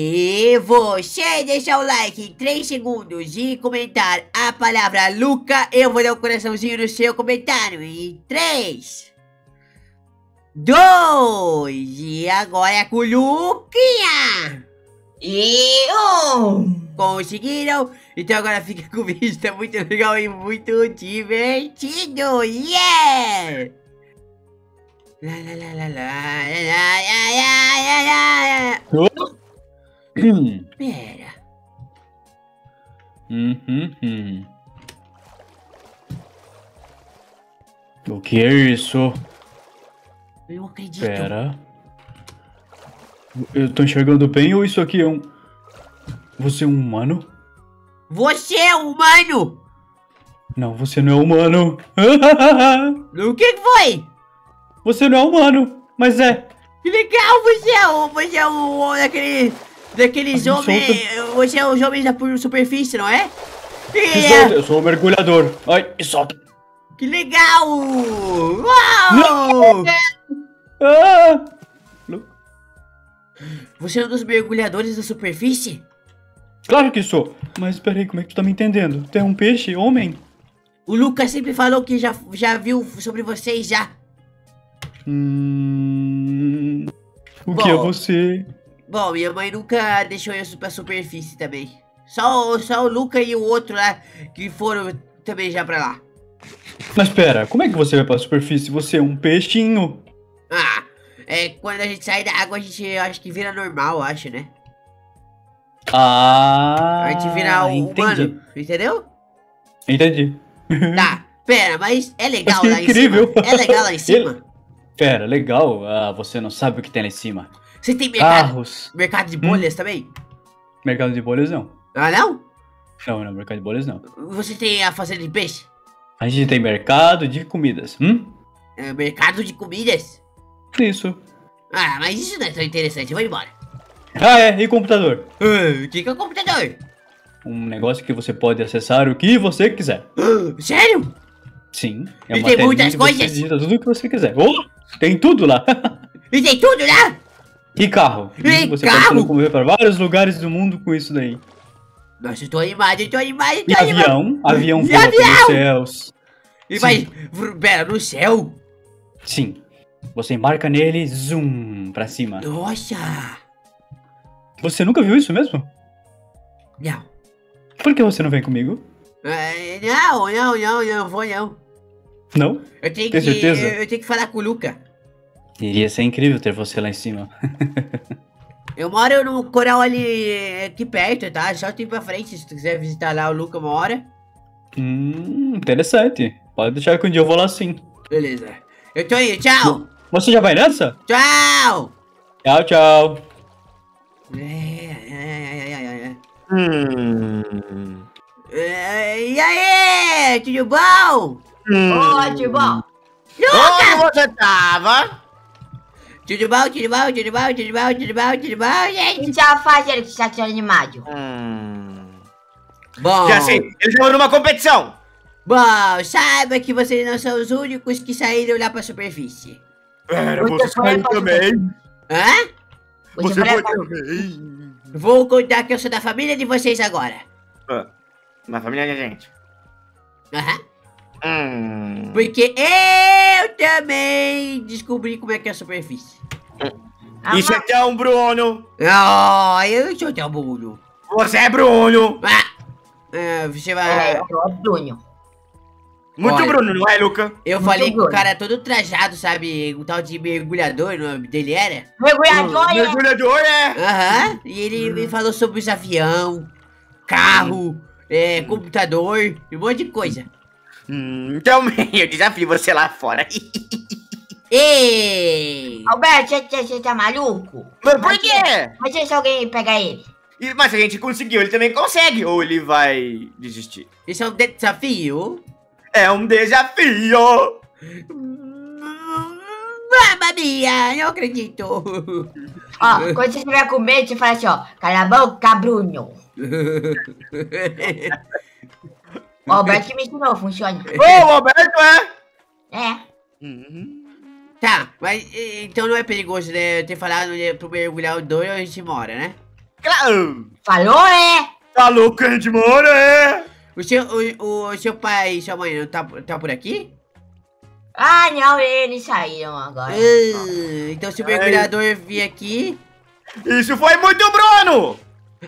E você deixar o like em 3 segundos e comentar a palavra Luca, eu vou dar um coraçãozinho no seu comentário. Em 3, 2, e agora é com o Luquinha. E um. Conseguiram? Então agora fica com o vídeo, tá muito legal e muito divertido. Yeah! Lá, lá, lá, lá, lá, lá, lá, lá, lá, lá, lá. Pera. Uhum, uhum. O que é isso? Eu não acredito. Pera. Eu tô enxergando bem ou isso aqui é um. Você é um humano? Você é humano? Não, você não é humano. O que que foi? você não é humano, mas é. Que legal, você é o. Você é o. Daquele. Daqueles Me homens. Você é os homens da superfície, não é? Solta, eu sou o mergulhador. Ai, me solta. que legal! Uau! Ah! Você é um dos mergulhadores da superfície? Claro que sou. Mas peraí, como é que tu tá me entendendo? Tu é um peixe, homem? O Lucas sempre falou que já, já viu sobre vocês já. Hum... O que é Bom. você? Bom, minha mãe nunca deixou eu pra superfície também. Só, o- só o Luca e o outro lá que foram também já pra lá. Mas pera, como é que você vai pra superfície? Você é um peixinho. Ah, é quando a gente sai da água a gente acho que vira normal, acho, né? Ah, A gente vira o entendi. humano, entendeu? Entendi. Tá, pera, mas é legal Mas lá incrível. em cima? É legal lá em cima? Pera, legal. Ah, você não sabe o que tem lá em cima. Você tem mercado, Carros. mercado de Hum. bolhas também? Mercado de bolhas não. Ah, não? Não, não, mercado de bolhas não. Você tem a fazenda de peixe? A gente tem mercado de comidas. Hum? É, mercado de comidas? Isso. Ah, mas isso não é tão interessante, vou embora. Ah, é, e computador? Ah, O que, que é o computador? Um negócio que você pode acessar o que você quiser. Ah, Sério? Sim, é E uma tem telinha muitas que você coisas? digita tudo o que você quiser. Oh, tem tudo lá. E tem tudo lá? E carro. E você carro? pode locomover para vários lugares do mundo com isso daí. Nossa, eu tô animado, eu tô animado, E animado. avião. Avião voa pelos avião? céus. E vai, pera, no céu? Sim. Você embarca nele, zoom, pra cima. Nossa! Você nunca viu isso mesmo? Não. Por que você não vem comigo? Ah, não, não, não, não vou não. Não? Eu tenho Tem que. certeza? Eu, eu tenho que falar com o Luca. Iria ser incrível ter você lá em cima. Eu moro no coral ali aqui perto, tá? Só tem pra frente se tu quiser visitar lá o Luca uma hora. Hum, interessante. Pode deixar que um dia eu vou lá sim. Beleza. Eu tô indo, tchau! Você já vai nessa? Tchau! Tchau, tchau. É, é, é, é, é, é. Hum. É, E aí, tudo bom? Hum. Ótimo. Onde você tava? Tudo bom, tudo bom, tudo bom, tudo bom, tudo bom, tudo bom, O gente? que você tá fazendo que você tá tirando animado? Hum. Bom, Já sei, eles estão numa competição. bom, saiba que vocês não são os únicos que saíram lá pra superfície. Pera, Você saiu também. Hã? Você, Você foi também. Vou contar que eu sou da família de vocês agora. Ah, Na família da gente. Aham. Hum. Porque eu também descobri como é que é a superfície. Ah, Isso é tão Bruno. Oh, eu sou tão burro. Você é Bruno. Ah, ah, você vai... É, eu Bruno. Muito Olha. Bruno, não é, Luca? Eu Muito falei com o gordo. cara todo trajado, sabe? O tal de mergulhador, o nome dele era. Mergulhador, é. Mergulhador é. Aham. E ele me falou sobre os avião, carro, é, computador e um monte de coisa. Hum, então, eu desafio você lá fora. Ei! Alberto, você, você, você tá maluco? Mas por quê? Mas e se alguém pegar ele? E- Mas se a gente conseguiu, ele também consegue. Ou ele vai desistir? Isso é um desafio? É um desafio. Mamma mia, não acredito. Ó, quando você estiver com medo, você fala assim, ó. Cala a boca, Bruno. O Alberto que me ensinou, funciona. Ô, o Alberto é? É. Uhum. Tá, mas então não é perigoso, né? Eu ter falado né, pro mergulhador e a gente mora, né? Claro. Falou, é? Falou que a gente mora, é. O seu, o, o seu pai e sua mãe não tá, tá por aqui? Ah, não, eles saíram agora. Ah, então se o mergulhador vir aqui... Isso foi muito Bruno.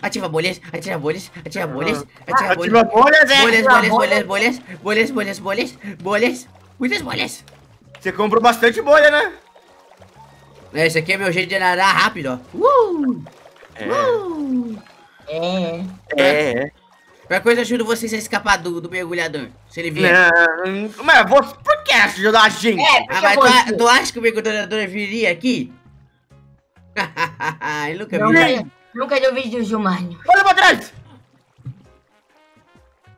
Ativa bolhas, ativa bolhas, ativa bolhas, Ah, ativa bolhas. Ativa bolhas, é. Bolhas, Ativa bolhas, bolhas. bolhas, bolhas, bolhas, bolhas, bolhas, bolhas, muitas bolhas. Você comprou bastante bolha, né? Esse aqui é meu jeito de nadar rápido, ó. Uh, É. uh. É. É. Qualquer coisa ajuda vocês a escapar do, do mergulhador, se ele vier. Não, mas você, por que ajudar a gente? É, Ah, mas tu, a- tu acha que o mergulhador viria aqui? Ele nunca viu. Nunca, nunca deu vídeo dos humanos. Olha pra trás.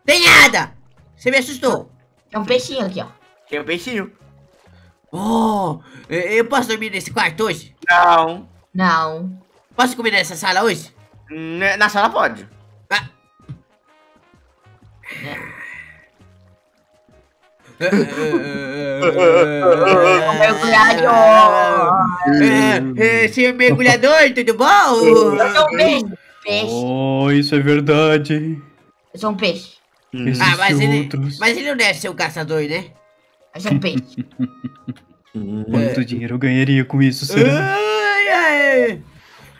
Tem nada! Você me assustou. É um peixinho aqui, ó. Tem um peixinho. Oh, eu posso dormir nesse quarto hoje? Não. Não. Posso comer nessa sala hoje? Né, Na sala pode. Ah. Mergulhador. É, é, senhor mergulhador, tudo bom? Eu sou um peixe. Peixe. Oh, isso é verdade. Eu sou um peixe. Existem Ah, mas ele, mas ele não deve ser um caçador, né? Um peixe. Quanto dinheiro eu ganharia com isso, será? Ai, ai.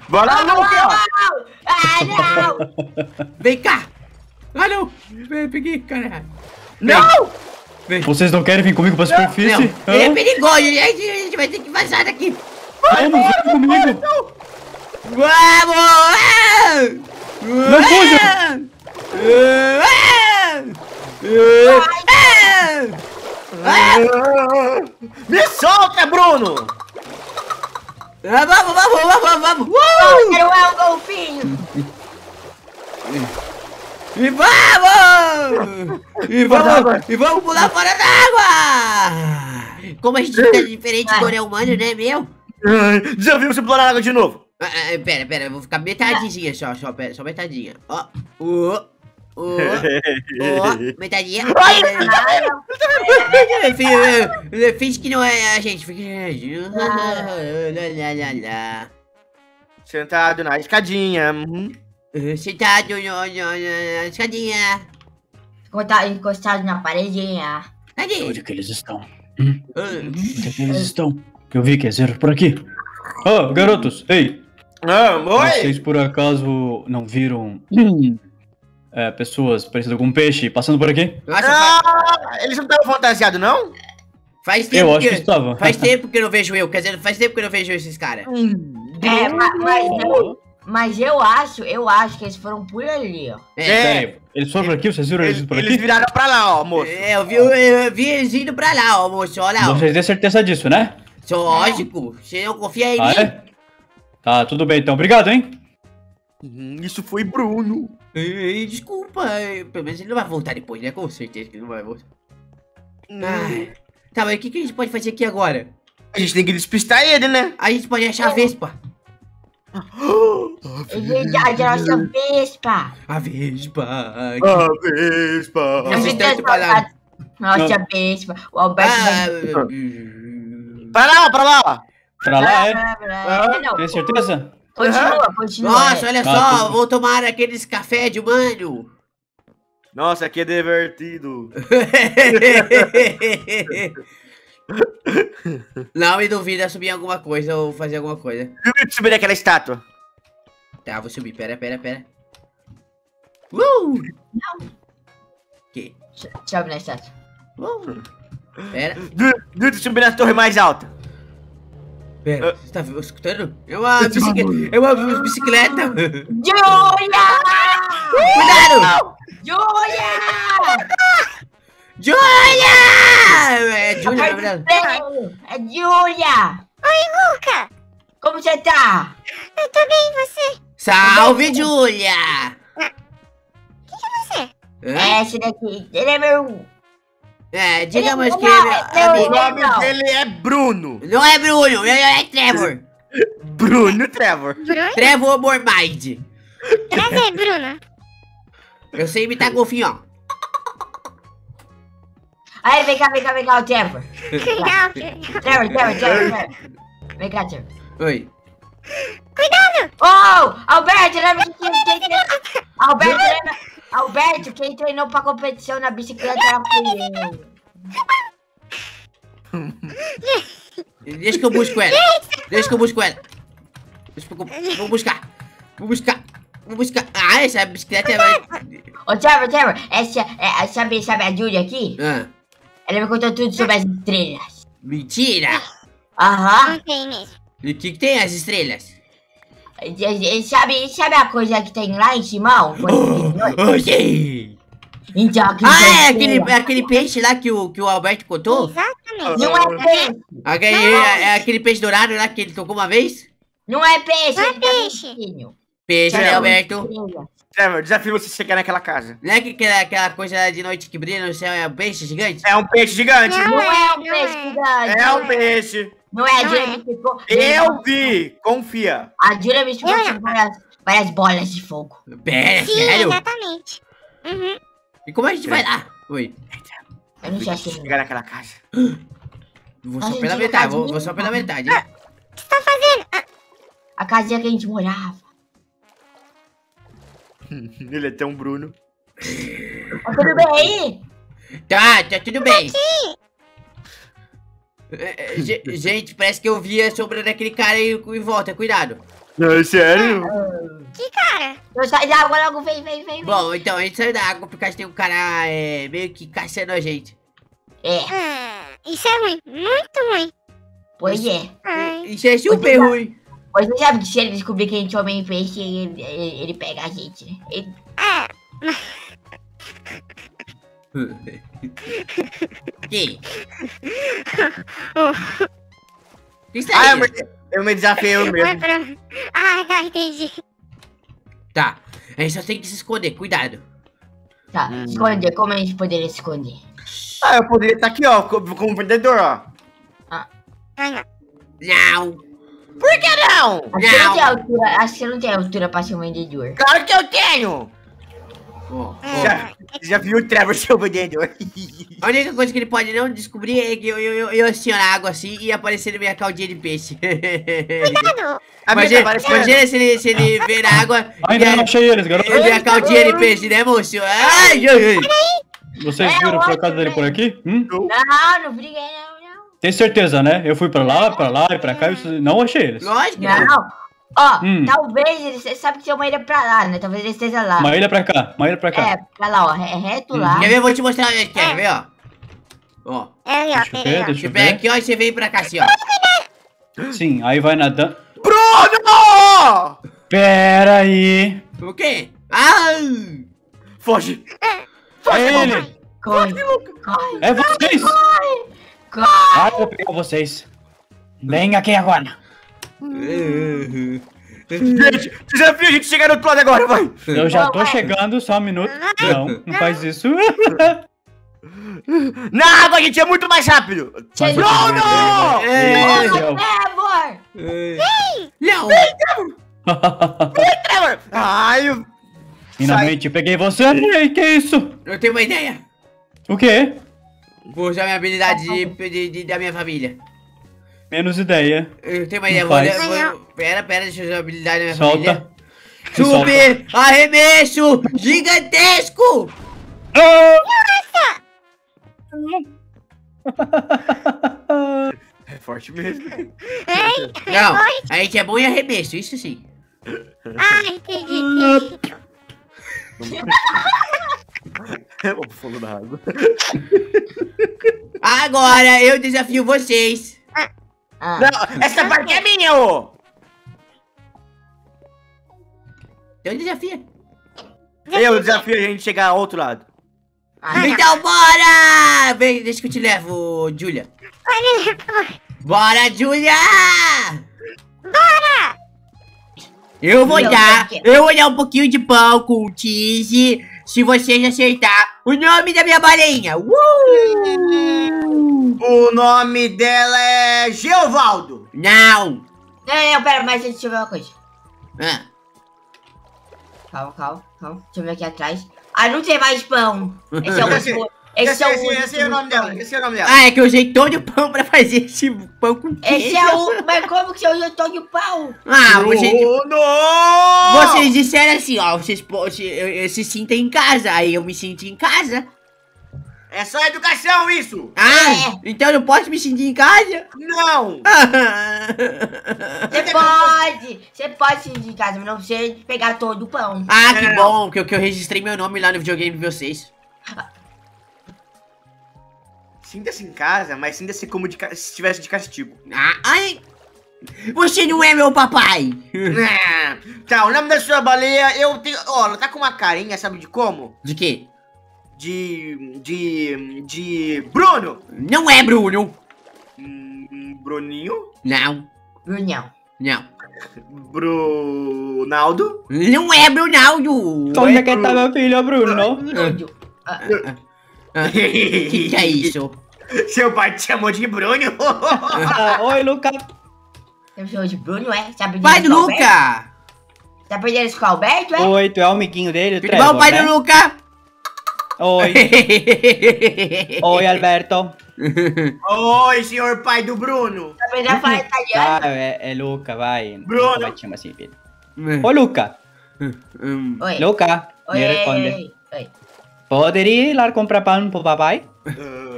Bora lá, Luca. Ah, não! Vem cá! Ah, não! Vem, peguei, caralho. Não. Vocês não querem vir comigo pra superfície? Não, ele é perigoso, a gente, a gente vai ter que vazar daqui. Vamos, vem comigo! Vamos! Não fuja! Me Bruno. Ah, Vamos, vamos, vamos, vamos! Eu Uh! quero é um golfinho. E vamos! E vamos, e vamos pular fora d'água! Como a gente fica diferente quando é humano, né, meu? Já viu você pular na água de novo? Ah, ah, pera, pera, eu vou ficar metadinha só, só, pera, só metadinha. Ó, ó, ó, ó, metadinha. Ai, Finge- Finge que não é a gente, lá. Sentado na escadinha. uhum. Uh, Sentado no, no, na escadinha. Encostado- Encostado na paredinha. Cadê? Onde que eles estão? Ah, Onde que eles estão? Que eu vi que é zero por aqui. Ah, garotos, ei! Ah, oi. Vocês por acaso não viram hum, é, pessoas parecidas com um peixe passando por aqui? Nossa, Ah, eles não estavam fantasiados, não? faz tempo Eu acho que que... estava. Faz tempo que eu não vejo eu, quer dizer, faz tempo que eu não vejo esses caras. É, ma- mas, eu, mas eu acho, eu acho que eles foram por ali, ó. É, Peraí, eles foram por aqui? Vocês viram eles Eles, por eles aqui? viraram pra lá, ó, moço. É, eu vi, eu vi eles indo pra lá, ó, moço, olha lá, ó. Vocês têm certeza disso, né? Lógico, você não confia em Ah, mim? é? Tá, tudo bem então. Obrigado, hein? Hum, Isso foi Bruno. Ei, desculpa, eh, pelo menos ele não vai voltar depois, né? Com certeza que ele não vai voltar. Ai. Tá, mas o que, que a gente pode fazer aqui agora? A gente tem que despistar ele, né? A gente pode achar a Vespa. É verdade, a nossa vespa. A Vespa. A Vespa. Estão indo pra lá. Nossa vespa. O Alberto Ah, vai... Pra lá, pra lá. Pra lá, é? É, não, Tem certeza? Continua, continua. Nossa, olha só, vou tomar aqueles café de humano. Nossa, que divertido. Não me duvida subir em alguma coisa ou fazer alguma coisa. Subir aquela estátua. Tá, vou subir. Pera, pera, pera. Uh! Que? Sobe na estátua. Uh! Pera, Dudu, subir na torre mais alta. Pera. Você tá escutando? É uma bicicleta. É uma bicicleta. Julia! Cuidado! Julia! Julia! É Julia, na verdade. É Julia! Oi, Luca! Como você tá? Salve, Julia! Hã? É esse daqui. Ele é meu. É, digamos Ele- que não, meu não, amigo. O nome Não. dele é Bruno. Não é Bruno, é Trevor. Bruno Trevor. Trevor Mormide. Prazer, Bruna. Eu sei imitar golfinho, ó. Aí, vem cá, vem cá, vem cá, o Trevor. Legal. Trevor, Trevor, Trevor, Trevor. Vem cá, Trevor. Oi. Cuidado, Oh, Alberto, lembra que. Alberto, lembra... Alberto, quem treinou pra competição na bicicleta era eu. Deixa que eu busco ela. Deixa que eu busco ela. Deixa que eu... Vou buscar. Vou buscar. Vou buscar. Ah, essa bicicleta é... Ô, Trevor, Trevor, essa, é, sabe, sabe a Julia aqui? Ah, Ela me contou tudo sobre as estrelas. mentira. Aham. Não tem mesmo. E o que, que tem as estrelas? Sabe, sabe a coisa que tem lá em cima? ó? Oh, sim. Então, aqui Ah, é aquele, é aquele peixe lá que o, que o Alberto contou? Exatamente. Não é peixe, Aquele, é, é aquele peixe dourado lá que ele tocou uma vez? não é peixe, Não é tá peixe. Peixe, né, Sério? Alberto? Trevor, desafio você chegar naquela casa. Não é que aquela, aquela coisa de noite que brilha no céu é um peixe gigante? É um peixe gigante. Não Não é um peixe é. gigante. É um peixe. Não é, a é. me explicou. Eu vi. Confia. A Julia me explicou que é. várias, várias bolas de fogo. Pera, Sim, sério? exatamente. Uhum. E como a gente vai lá? Oi. Eu não sei assim. Chegar naquela casa. Vou só pela metade, vou, vou só pela metade. O que você tá fazendo? Ah, A casinha que a gente morava. Ele é tão Bruno. Tá tudo bem aí? Tá, tá tudo bem. É, é, ge- Gente, parece que eu vi a sombra daquele cara aí em volta, cuidado. Não, é sério? que cara? Eu saio da água logo, vem, vem, vem. vem. Bom, então a gente saiu da água porque acho que tem um cara é, meio que caçando a gente. É, Ah, isso é ruim. Muito ruim. pois é. Ai. Isso é super ruim. Pois você sabe que se ele descobrir que a gente é homem peixe, ele, ele, ele pega a gente, né? Ele- Ah, Que? Isso Ah, eu me, eu me desafiei mesmo. Ah, tá, entendi. Tá, a gente só tem que se esconder, cuidado. Tá, Hum. esconder. Como a gente poderia se esconder? Ah, eu poderia estar aqui, ó, como, como vendedor, ó. Ah, não. Não, Por que não? Acho que você não Não. tem altura, acho que você não tem altura pra ser um vendedor. Claro que eu tenho. Ó, ó. Já, já viu o Trevor ser o vendedor? A única coisa que ele pode não descobrir é que eu, eu, eu, eu água assim e aparecer na minha caldinha de peixe. Cuidado. A minha tá imagina, imagina se ele, se ele ver na água Ainda não achei eles, garoto. ele vê a caldinha de peixe, né, moço? Ai, ai, ai. Vocês É, viram por acaso dele por aqui? Hum? Não, não briguei, não, não. Tem certeza, né? Eu fui pra lá, pra lá e pra cá e não achei eles. Lógico que não. Não. Ó, Hum. talvez ele você sabe que tem uma ilha pra lá, né? Talvez ele esteja lá. Uma ilha pra cá, uma ilha pra cá. É, pra lá, ó. É reto lá. Quer ver? Eu vou te mostrar onde é que é, quer ver, ó. Ó, É ó. Deixa eu ver, ó. deixa eu ver. aqui, ó, e você vem pra cá assim, ó. Sim, aí vai nadando. Bruno! Pera aí. O quê? Ah! Foge. É ele! Corre, corre, É vocês! corre. Ah, eu vou pegar vocês. Vem aqui agora. Gente, desafio a gente chegar no outro lado agora, vai. Eu já tô chegando, só um minuto. Não, não faz isso. Na água a gente é muito mais rápido. Eu Bruno! É. Meu Deus. Trevor! Não! Trevor! Ai, eu- Finalmente peguei você. Ei, que isso? Eu tenho uma ideia. O quê? Vou usar minha habilidade de, de- de- da minha família. Menos ideia. Eu tenho uma ideia. Vou, vou, pera, pera, deixa eu usar a habilidade da minha Solta. família. Se solta. Super arremesso gigantesco! é forte mesmo. Não, a gente é bom em arremesso, isso sim. Ah, entendi. Vamos fundo da água. Agora eu desafio vocês. Ah, Não, essa parte é minha, ô! Então desafia. Eu desafio a gente chegar ao outro lado. ah, Então bora! Vem, deixa que eu te levo, Julia. Bora, Julia! Bora! Eu vou Meu dar, Deus. eu vou dar um pouquinho de pão com cheese se vocês acertar o nome da minha baleinha. Uh! O nome dela é Geovaldo. Não! Não, não, pera, mas deixa eu ver uma coisa. Ah, Calma, calma, calma. Deixa eu ver aqui atrás. Ah, não tem mais pão. Esse é o Outro. Esse é esse, o esse é o nome dela. Esse é o nome dela. Ah, é que eu usei todo o pão pra fazer esse pão com queijo. Esse é o. Mas como que você usou todo o pão? Ah, você, Bruno! vocês disseram assim, ó, vocês po- se, eu- eu se sinta em casa, aí eu me sinto em casa. É só educação isso! Ah, então eu não posso me sentir em casa? Não! Você pode! Você pode se de casa, mas não você pegar todo o pão. ah, que Não. bom, que eu, que eu registrei meu nome lá no videogame de vocês. Sinta-se em casa, mas sinta-se como de ca- se estivesse de castigo. Ah, ai, você não é meu papai. Ah, tá, o nome da sua baleia, eu tenho. Ó, ela tá com uma carinha, sabe de como? De quê? De. De. De. Bruno! Não é Bruno. Hum, Bruninho? Não, Brunhão. não. Brunaldo? Não é Brunaldo. Onde é que tá meu filho, Bruno? Tudo. Ah, que que é isso? Seu pai te chamou de Bruno? Ah, oi, Luca. Eu sou de Bruno, é? Pedindo Pai do isso com o Alberto? Luca. Tá isso com o Alberto, é? Oi, tu é o amiguinho dele, o Tudo Trevor, bom, pai né? do Luca? Oi. Oi, Alberto. Oi, senhor pai do Bruno! Tá pedindo falar italiano? Ah, é, é Luca, vai. Bruno. Vai te chamar assim, filho. Ô, Luca. Oi. Luca, Oi, me oi, responde. oi, oi. Poderia ir lá comprar pão pro papai?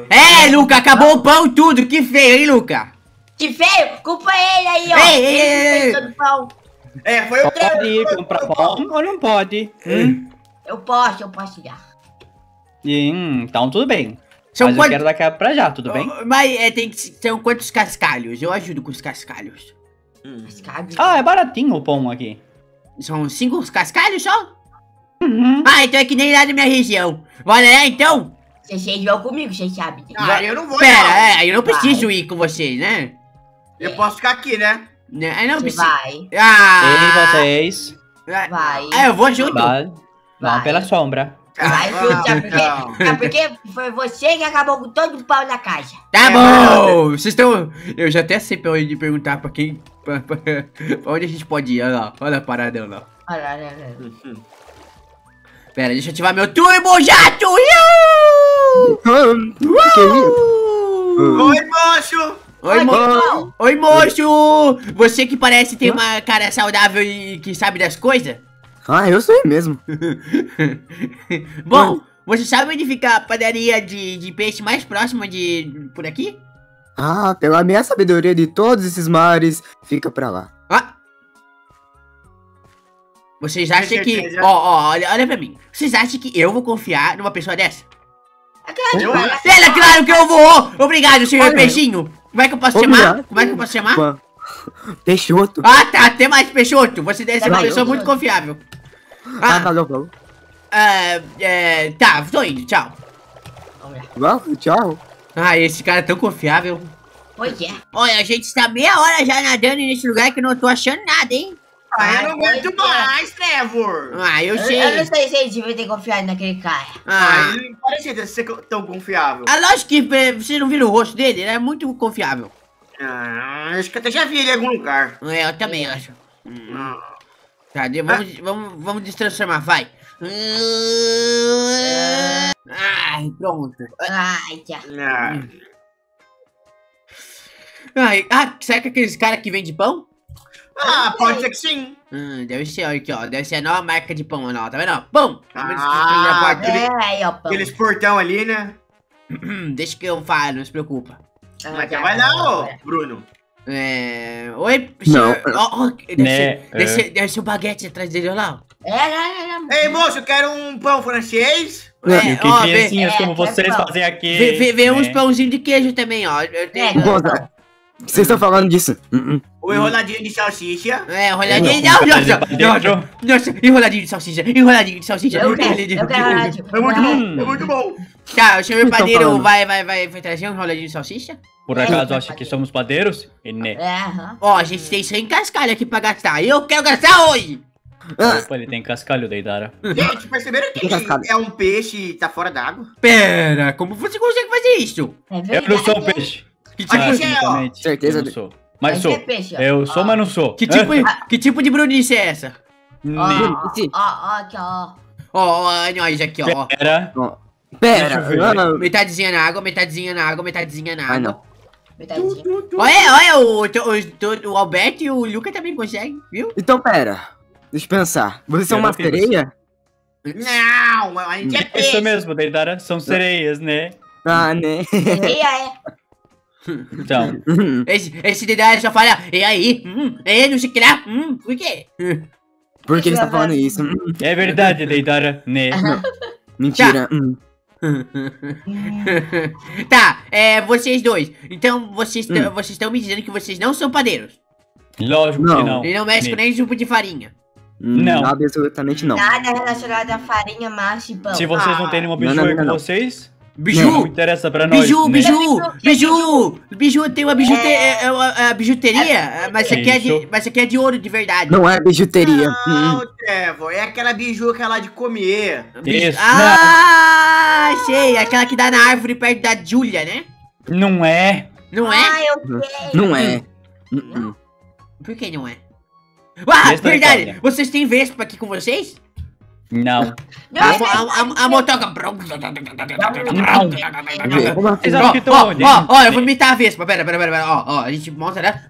É, Luca, acabou o pão tudo. Que feio, hein, Luca? Que feio! Culpa ele aí, ó! Ei, ei, Ele ei, todo o pão. É, foi o Pode ir comprar pão ou não pode? Hum? Eu posso, eu posso dar. Hum, então tudo bem. São Mas eu quantos... quero daqui pra já, tudo bem? Mas é, tem que... são quantos cascalhos? Eu ajudo com os cascalhos. Mas cabe. Ah, é baratinho o pão aqui. São cinco cascalhos só? Uhum. Ah, então é que nem lá na minha região. Bora lá, então? Vocês vão comigo, vocês sabem. Ah, eu não vou, Pera, não. é, eu não preciso ir com vocês, né? Eu posso ficar aqui, né? Né, Eu não preciso. vai, Ah! E vocês? vai. Ah, eu vou junto. Vão Vai. pela sombra. Vai, Ah, junto, sabe por quê? não. Sabe por quê? Foi você que acabou com todo o pão da casa. Tá É, bom! Vocês estão. Eu já até sei pra onde perguntar pra quem. Pra, pra- pra onde a gente pode ir. Olha lá, olha a paradão lá. Olha, olha, olha. Pera, deixa eu ativar meu turbo jato! Uh! Oi, moço! Oi, Oi, mo. Oi, moço! Você que parece ter uma cara saudável e que sabe das coisas? Ah, eu sou mesmo. Bom, você sabe onde fica a padaria de, de peixe mais próxima de. por aqui? Ah, pela minha sabedoria de todos esses mares, fica pra lá. Ah! Vocês acham que. Ó, ó, olha, olha pra mim. Vocês acham que eu vou confiar numa pessoa dessa? Eu acho. É claro que eu vou! Obrigado, senhor Olha. Peixinho! Como é que eu posso Obrigado. chamar? Como é que eu posso chamar? Peixoto. Ah, tá, até mais Peixoto! Você deve ser uma Valeu. pessoa muito confiável. Ah, Ah, falou, falou. ah, é, tá, tô indo, tchau. Tchau. Ah, esse cara é tão confiável. Pois é. Olha, a gente está meia hora já nadando nesse lugar que eu não tô achando nada, hein? Ah, eu não aguento mais, Trevor! Ah, eu Eu, sei. eu não sei se eles deviam ter confiado naquele cara. Ah, Ah, ele não parecia ser tão confiável. ah, lógico que eh, você não viu o rosto dele, ele é muito confiável. Ah, acho que até já vi ele em algum lugar. É, eu também acho. Ah, Tá, de- vamos, vamos, vamos destransformar, vai. Ai, pronto. Ai, já. ah. Ai, ah, será que aqueles caras que vendem pão? Ah, pode ser que sim. Hum, deve ser, olha aqui, ó. Deve ser a nova marca de pão, ó. Tá vendo? ó? Pão! Ah, aquele- É, aí, ó, pão. Aqueles portão ali, né? Hum, Deixa que eu falo, não se preocupa. Ah, Mas já, vai já, lá, ô. Bruno. É. Oi, Não. senhor. Ó, deve, Né, ser, deve, é. ser, o baguete atrás dele, olha lá. ó. É, é, é, é. Ei, moço, eu quero um pão francês. É, E que ó, vê, criancinhas é, como é vocês fazem aqui. vê, vê, vê uns né? pãozinhos de queijo também, ó. Eu É, tenho. Vocês estão falando disso? Hum. O enroladinho de salsicha. É, enroladinho. Não, Não, com nossa, enroladinho de salsicha, enroladinho de salsicha. Eu quero, enroladinho. eu quero rádio. É muito bom, é muito bom. Tá, o senhor padeiro vai, vai, vai, vai trazer um enroladinho de salsicha? Por acaso acha que somos padeiros? E né. É, aham. Ó, a gente tem 100 cascalho aqui pra gastar. E eu quero gastar hoje! Ah, Opa, ele tem cascalho, Deidara. Gente, perceberam que é um peixe e tá fora d'água? Pera, como você consegue fazer isso? É Eu não sou um peixe. Que tipo, Aqui, Tecnicamente, Certeza eu não de- sou. Mas sou. é. Eu sou, mas não sou. que tipo, que tipo de brunice é essa? Ó, ó, aqui, ó. Ó, ó, nós aqui, ó. Pera. Pera, ah, Metadezinha na água, metadezinha na água, metadezinha na água. Ai, não. Olha, olha, o, o, o Alberto e o Luca também conseguem, viu? Então, pera. Deixa eu pensar. Vocês são uma sereia? Não, a gente é Isso peixe. mesmo, Deidara, são sereias, né? Ah, né? Sereia é. Então, Esse, esse dedado só fala, e aí? Hum, e não sei o que lá, hum, por quê? Por que você tá falando isso? É verdade, Deidara, né? Mentira. hum. tá, é, vocês dois. Então, vocês Hum. vocês estão me dizendo que vocês não são padeiros. Lógico Não. que não. E não mexem Né? com nem suco de farinha. Hum, Não. Absolutamente não. Nada relacionado a farinha, massa e pão. Se vocês não têm nenhuma Não, não, biju não, interessa pra nós. Biju, né? biju, Biju, biju, tem uma bijute é, é uma- a bijuteria, mas isso aqui é de, mas isso aqui é de ouro de verdade. Não é bijuteria. Hum. Não, Trevor, é aquela bijuca lá de comer. Isso, Ah, sei, aquela que dá na árvore perto da Julia, né? Não é. Não é? Ah, eu sei. Não é. Hum, hum. Por que não é? Ah, Vespa verdade! Vocês têm Vespa aqui com vocês? Não. Não, A, é mo- a, a, a motoca. Assim? Vocês acham que Ó, estão ó, onde? ó, ó, eu vou imitar a Vespa. Pera, pera, pera, pera. Ó, ó, a gente monta, né?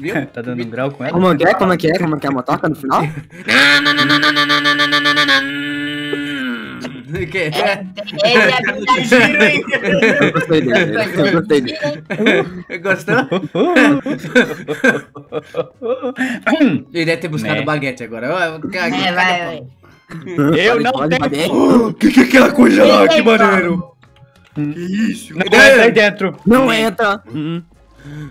Viu? Tá dando um grau com ela? Como é que é? Como é que é? Como é que é a motoca no final? O quê? Ele é verdade. Giro, hein? Eu gostei dele. Eu gostei dele. Gostou? Ele deve ter buscado Né. baguete agora. Cara, É, vai, vai. Eu não tenho. O que, que é aquela coisa lá? Que maneiro! Hum. Que isso? Não entra aí dentro. Não entra. Hum.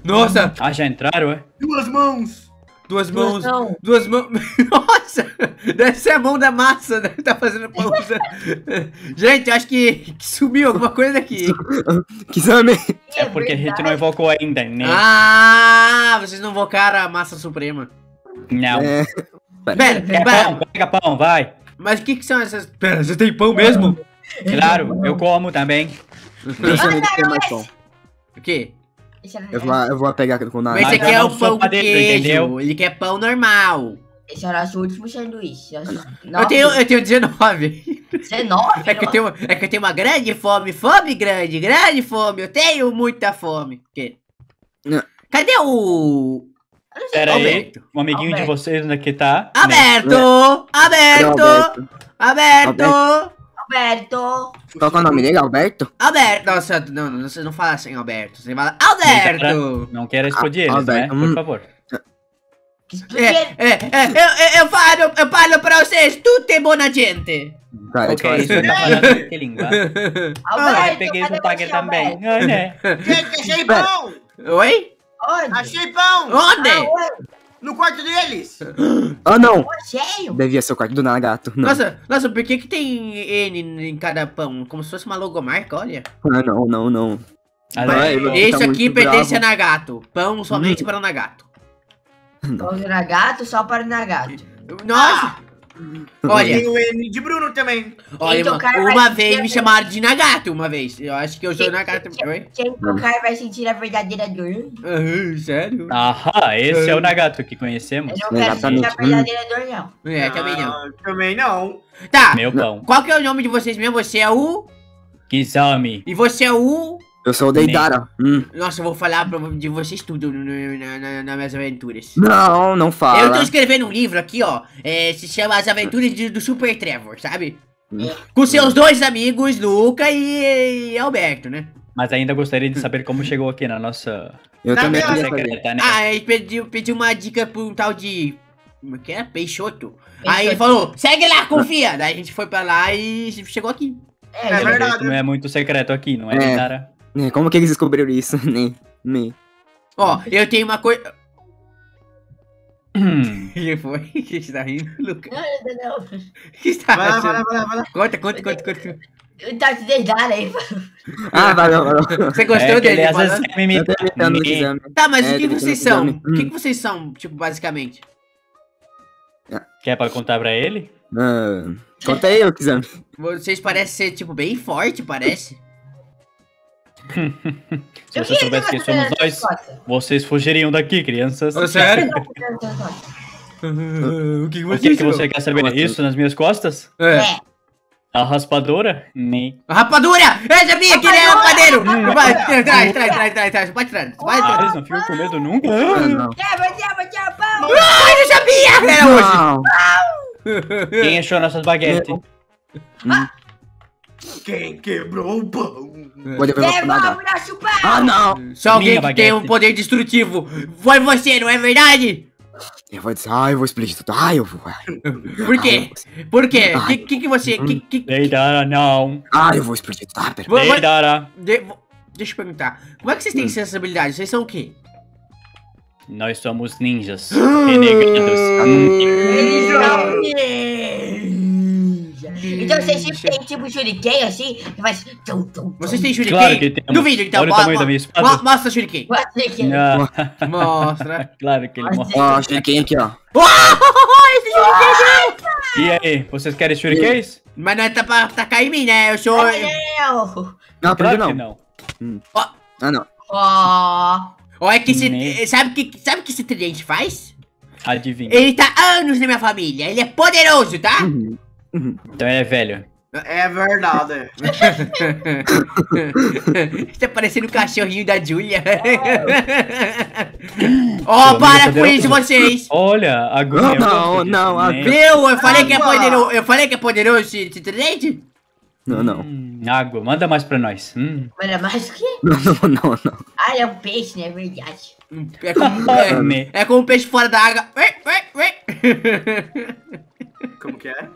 Nossa! Ah, já entraram, é? Duas mãos. Duas mãos. Não. Duas mãos. Nossa! Deve ser a mão da massa, né? Tá fazendo pão. Gente, acho que, que sumiu alguma coisa aqui. Que exame. É porque a gente não evocou ainda, né? Ah, vocês não invocaram a massa suprema. Não. É. Pera, Pega pera. pão, pega pão, vai. Mas o que que são essas... Pera, você tem pão mesmo? Claro, eu como também. Deixa eu ver se tem mais pão. O quê? Eu vou, eu vou pegar com nada. Mas esse aqui é o pão com queijo. entendeu? Ele quer pão normal. esse era o último sanduíche. Eu tenho, eu tenho 19. 19? É que, eu tenho, é que eu tenho uma grande fome, fome grande, grande fome. Eu tenho muita fome. Não. Cadê o. Pera aí, um amiguinho de Alberto. vocês onde é que tá? Aberto! Aberto! Alberto. Aberto! Alberto. Qual que é o nome dele? Alberto? Alberto! Nossa, não, não, você não fala assim, Alberto. Você fala Alberto! Não quero explodir Ah, eles, né? Alberto, Por hum. favor. É, é, é, eu, eu, eu falo, eu falo pra vocês, tudo buona gente. Tá, Ok, okay. isso tá falando que língua? Ah, Alberto, peguei cadê o tagger você, também. Ah, né? Gente, achei pão. Oi? Onde? Achei pão. Onde? Ah, ué, No quarto deles. Ah, não. pô, cheio. Devia ser o quarto do Nagato. Não. Nossa, nossa, por que que tem N em cada pão? Como se fosse uma logomarca, olha. Ah, não, não, não. Ah, Vai, vai. Esse tá aqui pertence a bravo. Nagato. Pão somente para o Nagato. Pão de nagato, só para o nagato. Nossa! Olha, Tem o N de Bruno também. olha, uma, uma vez me chamaram de Nagato uma vez. Eu acho que eu sou Nagato. Oi? Quem tocar vai sentir a verdadeira dor. Eu Aham, sério? Aham, esse é o Nagato que conhecemos. não quero sentir a verdadeira dor, não. É, também não. Ah, também não. Tá, Meu pão. qual que é o nome de vocês mesmo? Você é o... Kizami. E você é o... Eu sou o Deidara. Hum. Nossa, eu vou falar de vocês tudo no- no- na, na, nas minhas aventuras. Não, não fala. Eu tô escrevendo um livro aqui, ó. é, se chama As Aventuras de- do Super Trevor, sabe? Hum. Com seus dois amigos, Luca e, e Alberto, né? Mas ainda gostaria de saber como chegou aqui na nossa Eu Na também minha secreta, né? Ah, ele pediu, pediu uma dica pra um tal de. Como é que é? Peixoto. Aí ele Peixoto. falou, segue lá, confia. Daí a gente foi pra lá e chegou aqui. É, É verdade. não é muito secreto aqui, não é, É. Deidara? É, Como que eles descobriram isso? Nem. Nem. Ó, eu tenho uma coisa. Hum. Que foi? O que você tá rindo, Luca? Não, não, não. O que você tá Vai lá, vai lá, vai lá, vai lá. Conta, conta, conta, conta. Eu tava te deitando aí. Ah, valeu, valeu. Você gostou é dele? ele às vezes me imitando. Tá, mas É, o que vocês são? O que, Hum. que vocês são, tipo, basicamente? Quer pra contar pra ele? Ah, conta aí, exame. Vocês parecem ser, tipo, bem forte, parece. Se você soubesse quem somos nós, vocês fugiriam daqui, crianças. Ô, sério? o que O que, que você quer saber? Como? Isso nas minhas costas? É. É. A raspadora? Nem. Rapadura! Eu sabia que ele era padeiro! Traz, traz, traz, traz, traz, pode trazer, pode. Eles não ficam com medo nunca? Ah, não. Eu sabia! Era hoje! Quem achou nossas baguetes? Quem quebrou o pão? Levamos nosso pão. Ah, não. Só alguém Minha que tem um poder destrutivo. Foi você, não é verdade? Eu vou dizer, ah, eu vou explodir tudo. Ah, eu vou. Ah, Por quê? Por quê? Ai. Que que, que você... Que, que... Deidara, não. Ah, eu vou explodir tudo. Ah, pera. Deidara. de- Deixa eu perguntar. Como é que vocês têm essas habilidades? Vocês são o quê? Nós somos ninjas. Renegados. São ninja. Então vocês sempre têm tipo shuriken assim, que faz... tum, tum, tum. Vocês têm shuriken? Claro que temos. Duvido, então. Olha o tamanho da minha mo- espada. Mostra o shuriken. Não. Mostra. Claro que ele morre. Ó, cheguei aqui, ó. Esse shuriken é! E aí, vocês querem shurikens? Mas não é tá pra atacar em mim, né? Eu sou... Não. Não, Claro não. não. Ah, não. Ó. Ó, é que esse... Sabe o que, sabe que esse tridente faz? Adivinha. Ele tá anos na minha família. Ele é poderoso, tá? Uhum. Uhum. Então ele é velho. É verdade. tá parecendo o cachorrinho da Julia. Ó, Seu para amigo com isso, vocês! Olha, agulha. Não, não, a- Nem- Viu? Eu falei que é poderoso. Eu falei que é poderoso esse, esse tridente? Não, não. Hum, água, manda mais pra nós. Hum. É mais o quê? Não, não, não, não. Ah, é um peixe, né? É verdade. É como, é, é como um peixe fora da água. Como que é?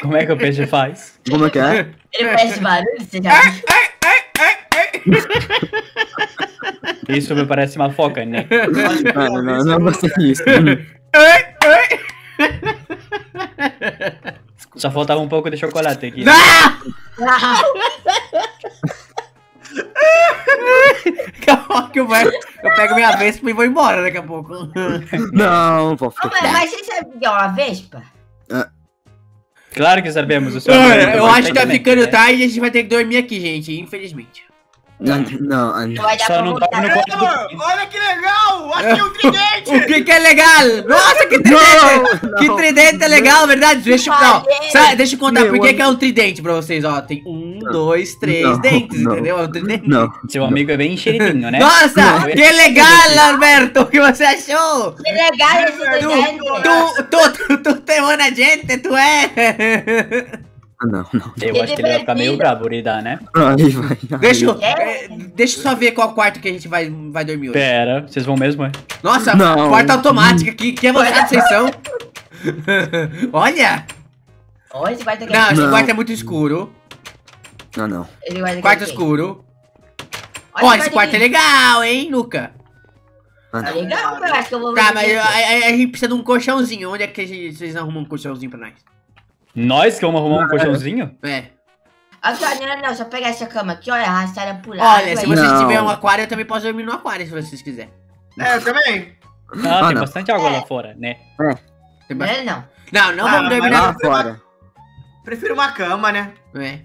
Como é que o peixe faz? Como é que é? Ele faz barulho, você já? Isso me parece uma foca, né? Não, não, não gostei disso. Só faltava um pouco de chocolate aqui. Ah! Ah, Calma que eu, vai, eu pego minha vespa e vou embora daqui a pouco. Não, vou ficar mas, você sabe o que é uma vespa? Claro que sabemos. O amigo eu acho que tá ficando né? tarde e a gente vai ter que dormir aqui, gente, infelizmente. Não, não, ah, Não não. vai dar Só pra não voltar. dorme no quarto do... olha que legal! Achei um O tridente! que que é legal? Nossa, que tridente! Que tridente é legal, verdade? Deixa eu, não, sabe, deixa eu contar Meu, por que é um tridente pra vocês, ó. Tem um, dois, três Não, dentes, não. entendeu? É um tridente. Não. Seu amigo é bem enxeridinho, né? Nossa, Não. que legal, Alberto! O que você achou? Que legal esse Tu, desenho. tu, tu, tu, tu te manda gente, tu é? Ah, Não, não. Eu acho que ele vai ficar meio bravo, Urida, né? Aí vai. aí. Deixa eu, É? é, deixa eu só ver qual quarto que a gente vai, vai dormir hoje. Pera, vocês vão mesmo, é? Nossa, Não. porta automática, que, que avançado vocês são. Olha! Olha, esse quarto aqui. Não, esse Não. quarto é muito escuro. Não, não. Quarto aqui Quarto aqui. escuro. Olha Ó, esse quarto é aqui. legal, hein, Luca? Ah, Tá legal, eu acho que eu vou Tá, mas aqui. a, a- a gente precisa de um colchãozinho. Onde é que a gente- vocês arrumam um colchãozinho pra nós? Nós que vamos arrumar um colchãozinho? É. Aqui, ó, não, não, não, só pegar essa cama aqui, e arrastar ela pro lado. Olha, se vocês Não. tiverem um aquário, eu também posso dormir no aquário, se vocês quiserem. É, eu também. Ah, Ah, tem não. bastante água lá fora, né? Tem Não, bastante- não. Não, não Ah, vamos dormir. Lá fora. Prefiro uma cama, né? É.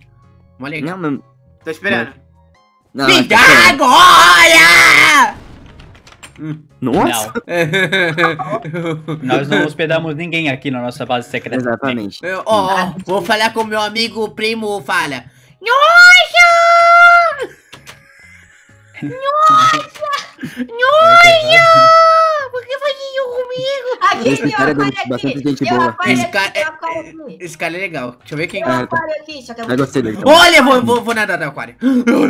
Olha aí. Não, não. Tô esperando. Não, Me tá dá agora! Nossa! Não, nós não hospedamos ninguém aqui na nossa base secreta. Exatamente. Ó, ó, vou falar com meu amigo primo fala. Nossa! Por que faz isso comigo? Aqui, Esse tem um cara é aquário aqui. bastante gente um boa. aquário Esse aqui, cara é-. Esse cara é legal. Deixa eu ver quem. É, tá. aquário aqui, só que é Eu muito gostei dele também. Olha, vou, vou, vou nadar no aquário.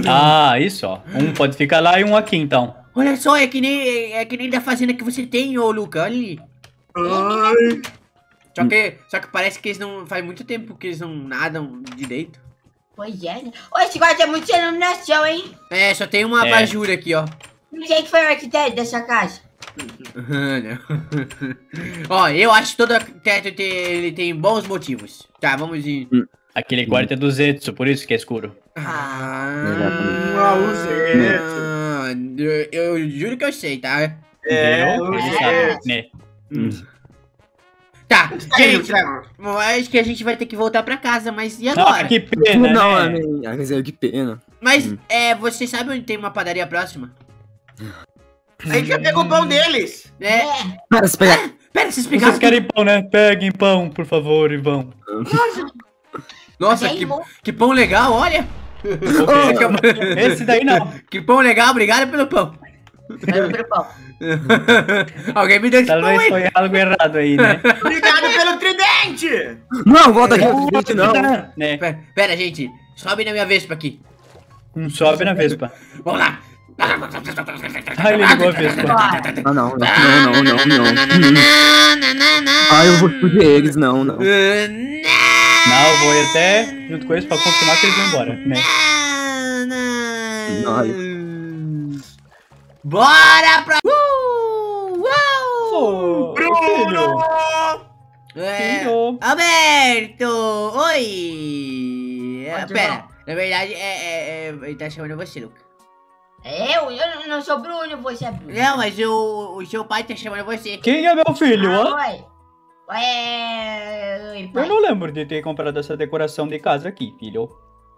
Ah, isso, ó. Um pode ficar lá e um aqui, então. Olha só, é que nem, é que nem da fazenda que você tem, ô Luca. Olha ali. Ai. Só que, só que parece que eles não. Faz muito tempo que eles não nadam direito. Pois é, né? Ô, esse quarto é muito iluminação, hein? É, só tem uma É. abajur aqui, ó. Quem que foi o arquiteto dessa casa? Ó, eu acho que todo arquiteto tem, ele tem bons motivos. Tá, vamos ir. Aquele quarto é do Zetsu, por isso que é escuro. Ah, Exatamente. eu, eu juro que eu sei, tá? É, Viu? Ele é. sabe, né? Tá, gente, acho que a gente vai ter que voltar pra casa, mas e Ah, agora? que pena, Não, né? Ah, mas aí, que pena. Mas, Hum. é, você sabe onde tem uma padaria próxima? A gente já pegou o pão deles. É. É. Para, se pegar. Pera, vocês pegaram. Vocês querem pão, né? Peguem pão, por favor, e vão. Nossa, Tem que, que pão legal, olha. Esse daí não. que pão legal, obrigado pelo pão. Vai pro pão. Alguém me deu esse pão Talvez aí. foi algo errado aí, né? Obrigado pelo tridente. Não, volta aqui, gente, não. né? Pera, pera, gente. Sobe na minha Vespa aqui. Um sobe na Vespa. Vamos lá. Ah, ele ligou a Vespa. Ah, não, não, não, não, não, não. Ah, eu vou explodir eles, não, não. Não, eu vou ir até junto com eles pra confirmar que eles vão embora, né? Bora pra. Uh! Uau! Ô, filho. É, Filho. Alberto! Oi! É, pera, não. na verdade, é, é, é, ele tá chamando você, Luca. Eu? Eu não sou Bruno, você é Bruno. Não, mas o, o seu pai tá chamando você. Quem é meu filho? Ah, oi. Oi, Eu não lembro de ter comprado essa decoração de casa aqui, filho.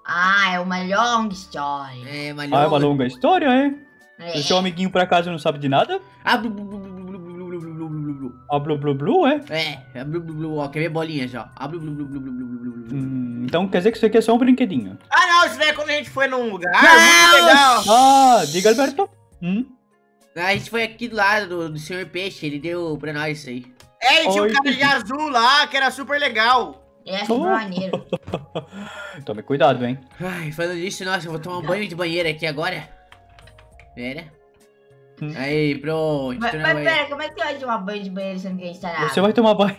Ah, é uma long story. É, mas Ah, é uma longa história, é? É. O seu amiguinho por acaso não sabe de nada? Ah, blu, blu, blu, blu, blu, blu, blu, blu. Ah, blu blu blu, é? É, é blu, blu, blu, ó, quer ver bolinhas, ó. Ah, blu, blu, blu, blu, blu, blu, blu, blu. Hum, então quer dizer que isso aqui é só um brinquedinho. Ah, não, isso daí é quando a gente foi num lugar Não! muito legal. Ah, diga, Alberto. Hum? A gente foi aqui do lado do, do senhor Peixe, ele deu pra nós isso aí. É, e tinha um Oi. cara de azul lá que era super legal. É, Oh. maneiro. Tome cuidado, hein? Ai, falando nisso, nossa, eu vou tomar um banho de banheiro aqui agora. Pera. Hum. Aí, pronto. Mas, mas pera, como é que você vai tomar banho de banheiro se ninguém está na Você vai tomar banho.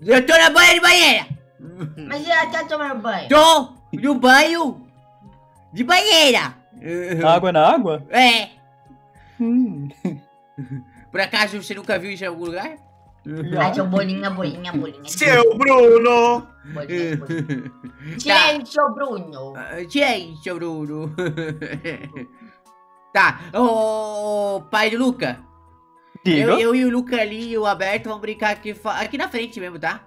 Eu tô na banha de banheira! Mas você já tá tomando banho? Tô no banho de banheira! Água na água? É! Hum. Por acaso você nunca viu isso em algum lugar? Ah, seu bolinha, bolinha, bolinha. Seu Bruno. Bolinha, bolinha. Tá. Gente, seu Bruno. Ah, Gente, Bruno. tá, ô pai do Luca. Eu, eu e o Luca ali e o Alberto vamos brincar aqui, aqui na frente mesmo, tá?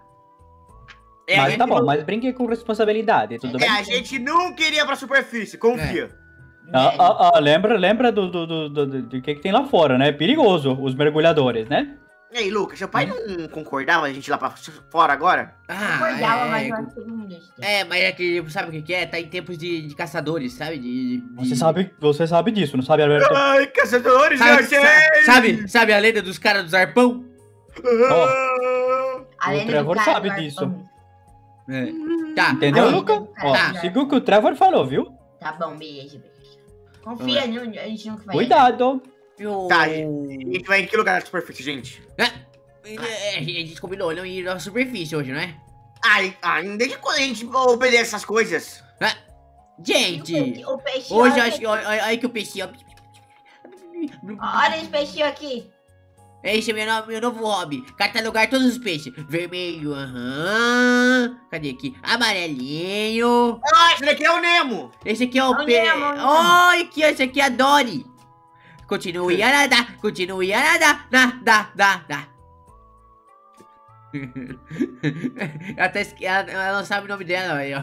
É, mas tá bom, não- mas brinque com responsabilidade, tudo É, bem? a gente não queria pra superfície, confia. Ah, ah, ah, lembra, lembra do, do, do, do, do- do que, que tem lá fora, né? É perigoso, os mergulhadores, né? E aí, Lucas, seu pai não concordava a gente ir lá pra fora agora? Ah, Acordava, mas é, eu acho que não deixa. é, mas é que sabe o que, que é? Tá em tempos de, de caçadores, sabe? De, de- Você sabe, você sabe disso, não sabe, Alberto? Ai, caçadores, Sabe, eu sa- sei! sabe, sabe a lenda dos caras dos arpão? Ah, Além o do Trevor cara sabe do disso. arpão. Tá, Entendeu, Ai, Luca? tá, Ó, tá. siga o que o Trevor falou, viu? Tá bom, beijo, beijo. Confia, no, a gente nunca vai. Cuidado. Eu... Tá, A gente vai em que lugar da superfície, gente? É, a gente combinou não ir na superfície hoje, não é? Ai, ai, desde quando a gente obedece essas coisas? Ah, Gente, O peixe. hoje acho que... Olha que o peixinho... olha esse peixinho aqui. Esse é meu, no- meu novo hobby. Catalogar todos os peixes. Vermelho, aham. Cadê aqui? Amarelinho. Ah, esse daqui é o Nemo! Esse aqui é o Olha, peixe. olha. Olha aqui, esse aqui é a Dory. Continue a nadar, continue a nadar, nadar, nadar. tá esque- ela, não sabe o nome dela, aí, ó.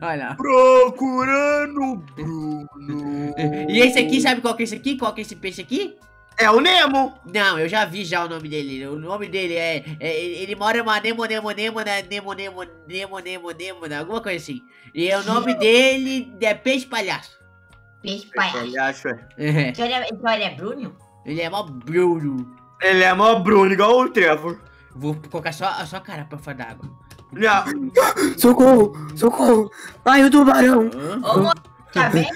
Olha lá. Procurando Bruno. E esse aqui, sabe qual que é esse aqui? Qual que é esse peixe aqui? É o Nemo! Não, eu já vi já o nome dele. O nome dele é. é- ele mora uma Nemo, Nemo, Nemo, na Nemo, Nemo, Nemo, Nemo, Nemo, na- alguma coisa assim. E o nome dele é Peixe Palhaço. Peixe palhaço. É. É, Então ele é, então ele é Bruno? Ele é mó Bruno. Ele é mó Bruno, igual o Trevor. Vou colocar só a sua cara pra fora d'água. Socorro, socorro. Ai, o tubarão. Ô, moço, tá vendo?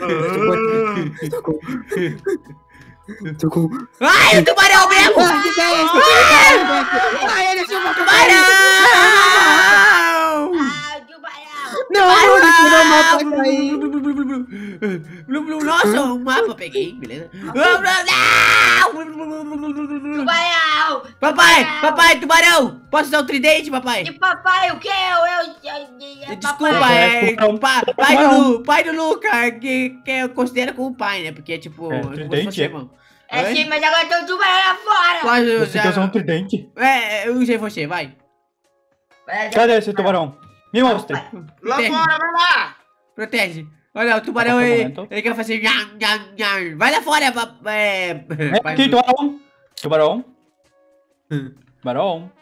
Socorro. Socorro. Ai, o tubarão mesmo! Ah, que que é isso? Ai, ele! Ah, o tubarão! Não, não, ele tirou o mapa pra cair. Blu, blu, Nossa, um mapa peguei, beleza? Não! Tubarão! Papai, papai, tubarão! Posso usar o tridente, papai? E papai, o que? Eu, eu, eu, eu, Desculpa, é pa- pai, do, Lu- pai do Luca, que, que eu considero como pai, né? Porque, tipo, É, tridente, é. irmão. É Oi? sim, mas agora tem o tubarão lá fora! Pode Você quer usar um usar. tridente? É, eu usei você, vai. Cadê esse tubarão? Me mostre. Lá fora, vai lá! Protege. Olha, o tubarão aí, momento. ele quer fazer. nham, nham, nham. Vai lá fora, va- é. É aqui, tubarão. Tubarão. Hum. Tubarão.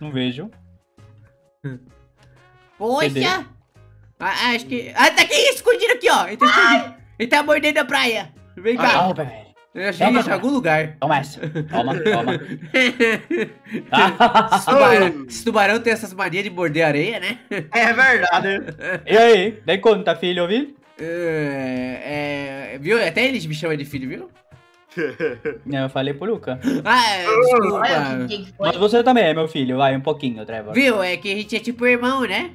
Não vejo. Poxa! Ah, acho que. Ah, tá aqui escondido aqui, ó. Ele tá escondido. Ele tá mordendo a praia. Vem cá. Ah, velho. Eu achei Toma, isso em algum lugar. Toma essa. Toma, toma. Esse tubarão, esse tubarão tem essas manias de morder areia, né? É verdade. e aí? Dei conta, filho, viu? É, é, viu? Até eles me chamam de filho, viu? Eu falei pro Luca. Ah, é, desculpa. Mas você também é meu filho, vai, um pouquinho, Trevor. Viu? É que a gente é tipo irmão, né?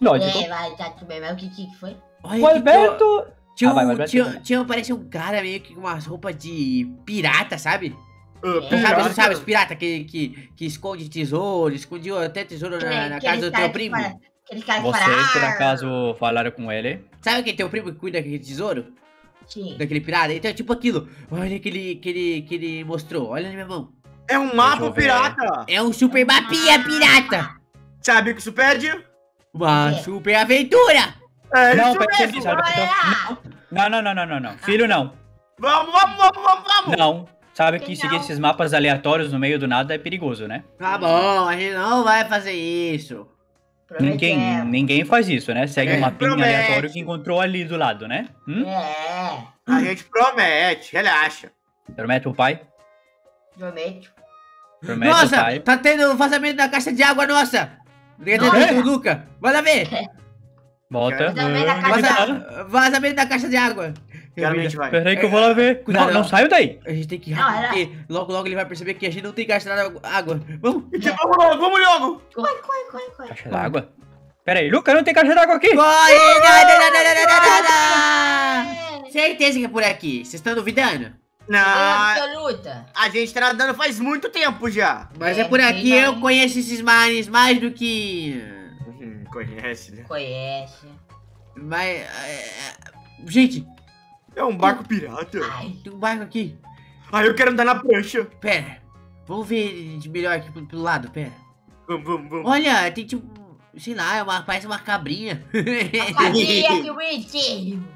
Lógico. É, vai, tá tudo bem, mas o que, que foi? Olha O que Alberto. Tinha, Ah, um, tinha, tinha, parece um cara meio que com umas roupas de pirata, sabe? Tu sabe, pirata. tu sabe os piratas que, que, que esconde tesouro, escondiu até tesouro na, na Aquele casa do teu que primo. Aquele que Vocês, por acaso, falaram com ele? Sabe aquele teu primo que cuida daquele tesouro? Sim. Daquele pirata? Então é tipo aquilo. Olha que ele, que ele, que ele mostrou. Olha na minha mão. É um mapa pirata. É um super mapinha pirata. Sabe o que isso pede? Uma super aventura. É não, isso mesmo. aí, sabe? Não, não, não, não, não, não. Filho, não. Vamos, vamos, vamos, vamos, vamos. Não. Sabe que Que seguir esses mapas aleatórios no meio do nada é perigoso, né? Tá bom, a gente não vai fazer isso. Ninguém, ninguém faz isso, né? Segue É, um mapinha promete. aleatório que encontrou ali do lado, né? Hum? É, A gente promete, relaxa. Promete o pai? prometo. Promete o nossa, pai. tá tendo vazamento da caixa de água, nossa. Liga Nossa. até do Luca. Vai lá ver. Na Ah, casa- Vaza, vazamento da caixa de água. Realmente vai. Peraí que eu vou lá ver. Cuidado, Não, não não. saio daí. A gente tem que ir Não, rápido, era- porque logo logo ele vai perceber que a gente não tem caixa de água. Vamos. Vamos logo, vamos logo. Corre, corre, corre, corre. Caixa d'água? Peraí, Luca, não tem caixa d'água aqui. Corre! Não, não, não, não, não, não, não, não. Certeza que é por aqui. Vocês estão duvidando? Não, Absoluta. a gente tá nadando faz muito tempo já. Mas é, É, por aqui, eu conheço esses mares mais do que... Conhece, né? Conhece. Mas... é, Gente, É um barco pirata. Ai, tem um barco aqui. Ah, eu quero andar na prancha. Pera. Vamos ver de melhor aqui pro, pro lado, pera. Vamos, vamos, vamos. Olha, tem tipo... Sei lá, é uma, parece uma cabrinha. cabia que bonitinho.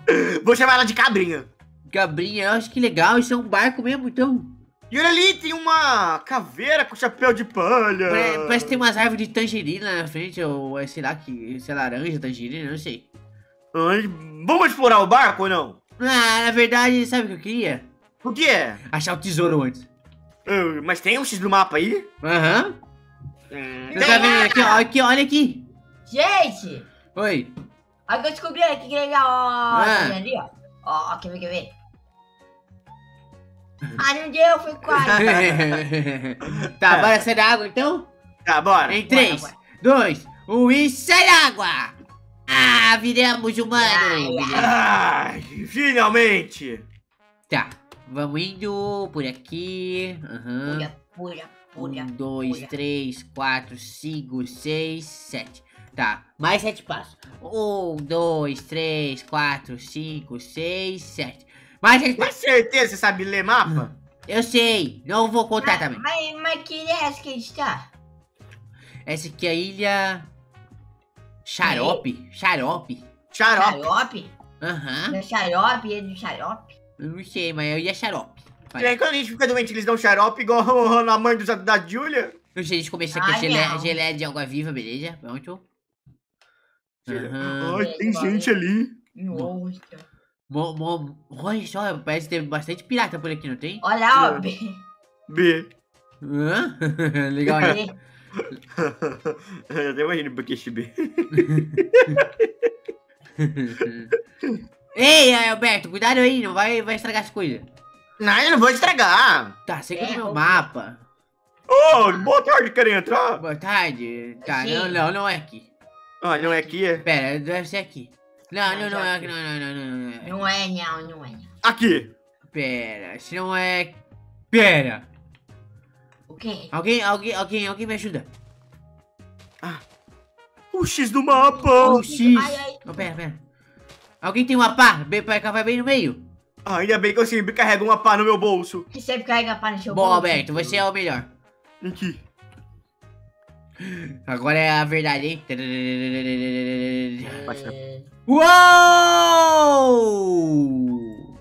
Vou chamar ela de cabrinha. cabrinha, eu acho que legal. Isso é um barco mesmo, então. E olha ali, tem uma caveira com chapéu de palha. Pare- Parece que tem umas árvores de tangerina na frente, ou é, sei lá, que, sei lá, laranja, tangerina, não sei. Ai, vamos explorar o barco ou não? Ah, na verdade, sabe o que eu queria? O que é? Achar o tesouro antes. Ah, mas tem um X no mapa aí? Aham. Hum, Você tá vendo aqui, ó, aqui, olha aqui. Gente, Oi. olha o que eu descobri aqui, que legal. Ó, Ah. tá ali. Ó, ó, quer ver, quer ver? Ah, não deu, foi quase. tá, bora sair da água então? Tá, bora. Em 3, bora. 2, 1 e sai da água! Ah, viramos humano! Ai, ai. Ai, finalmente. Tá, vamos indo por aqui. Aham. Pura, pura, pura. Um, dois, pura. três, quatro, cinco, seis, sete. Tá, mais sete passos. Um, dois, três, quatro, cinco, seis, sete. Mais sete Com passos. certeza você sabe ler mapa? Eu sei, não vou contar Mas, também. mas, mas que ilha é essa que a gente tá? Essa aqui é a ilha. Xarope? Xarope? Xarope. Xarope? Aham. Do xarope, ilha do xarope? Eu não sei, mas é a ilha Xarope. E aí, quando a gente fica doente, eles dão xarope igual na mãe do- da Julia? Eu sei, a gente começa aqui não. gelé de água viva, beleza? Pronto. Aham. Ai, tem gente ali. Nossa. Mo, mo, olha só, parece que tem bastante pirata por aqui, não tem? Olha, ó. B. B. Hã? Legal, né? B. Eu até imagino porque esse B. Ei, Alberto, cuidado aí, não vai, vai estragar as coisas. Não, eu não vou estragar. Tá, segue É, no meu mapa. Ô, boa tarde, querem entrar? Boa tarde. Tá, Sim. não, não, não é aqui. Ah, não é aqui, é? Pera, deve ser aqui. Não, não, Não, não é não, não, não, não, não, não. Não é, não, não é. não. Aqui. Pera, se não é... Pera. O quê? Alguém, alguém, alguém, alguém me ajuda. O X do mapa. O X. Ai, ai. Não, pera, pera. Alguém tem uma pá? Bem, cá, vai bem no meio. Ah, ainda bem que eu sempre carrego uma pá no meu bolso. Que sempre carrega pá no seu Bom, bolso. Alberto, você é o melhor. Aqui. Agora é a verdade, hein? É, Uou!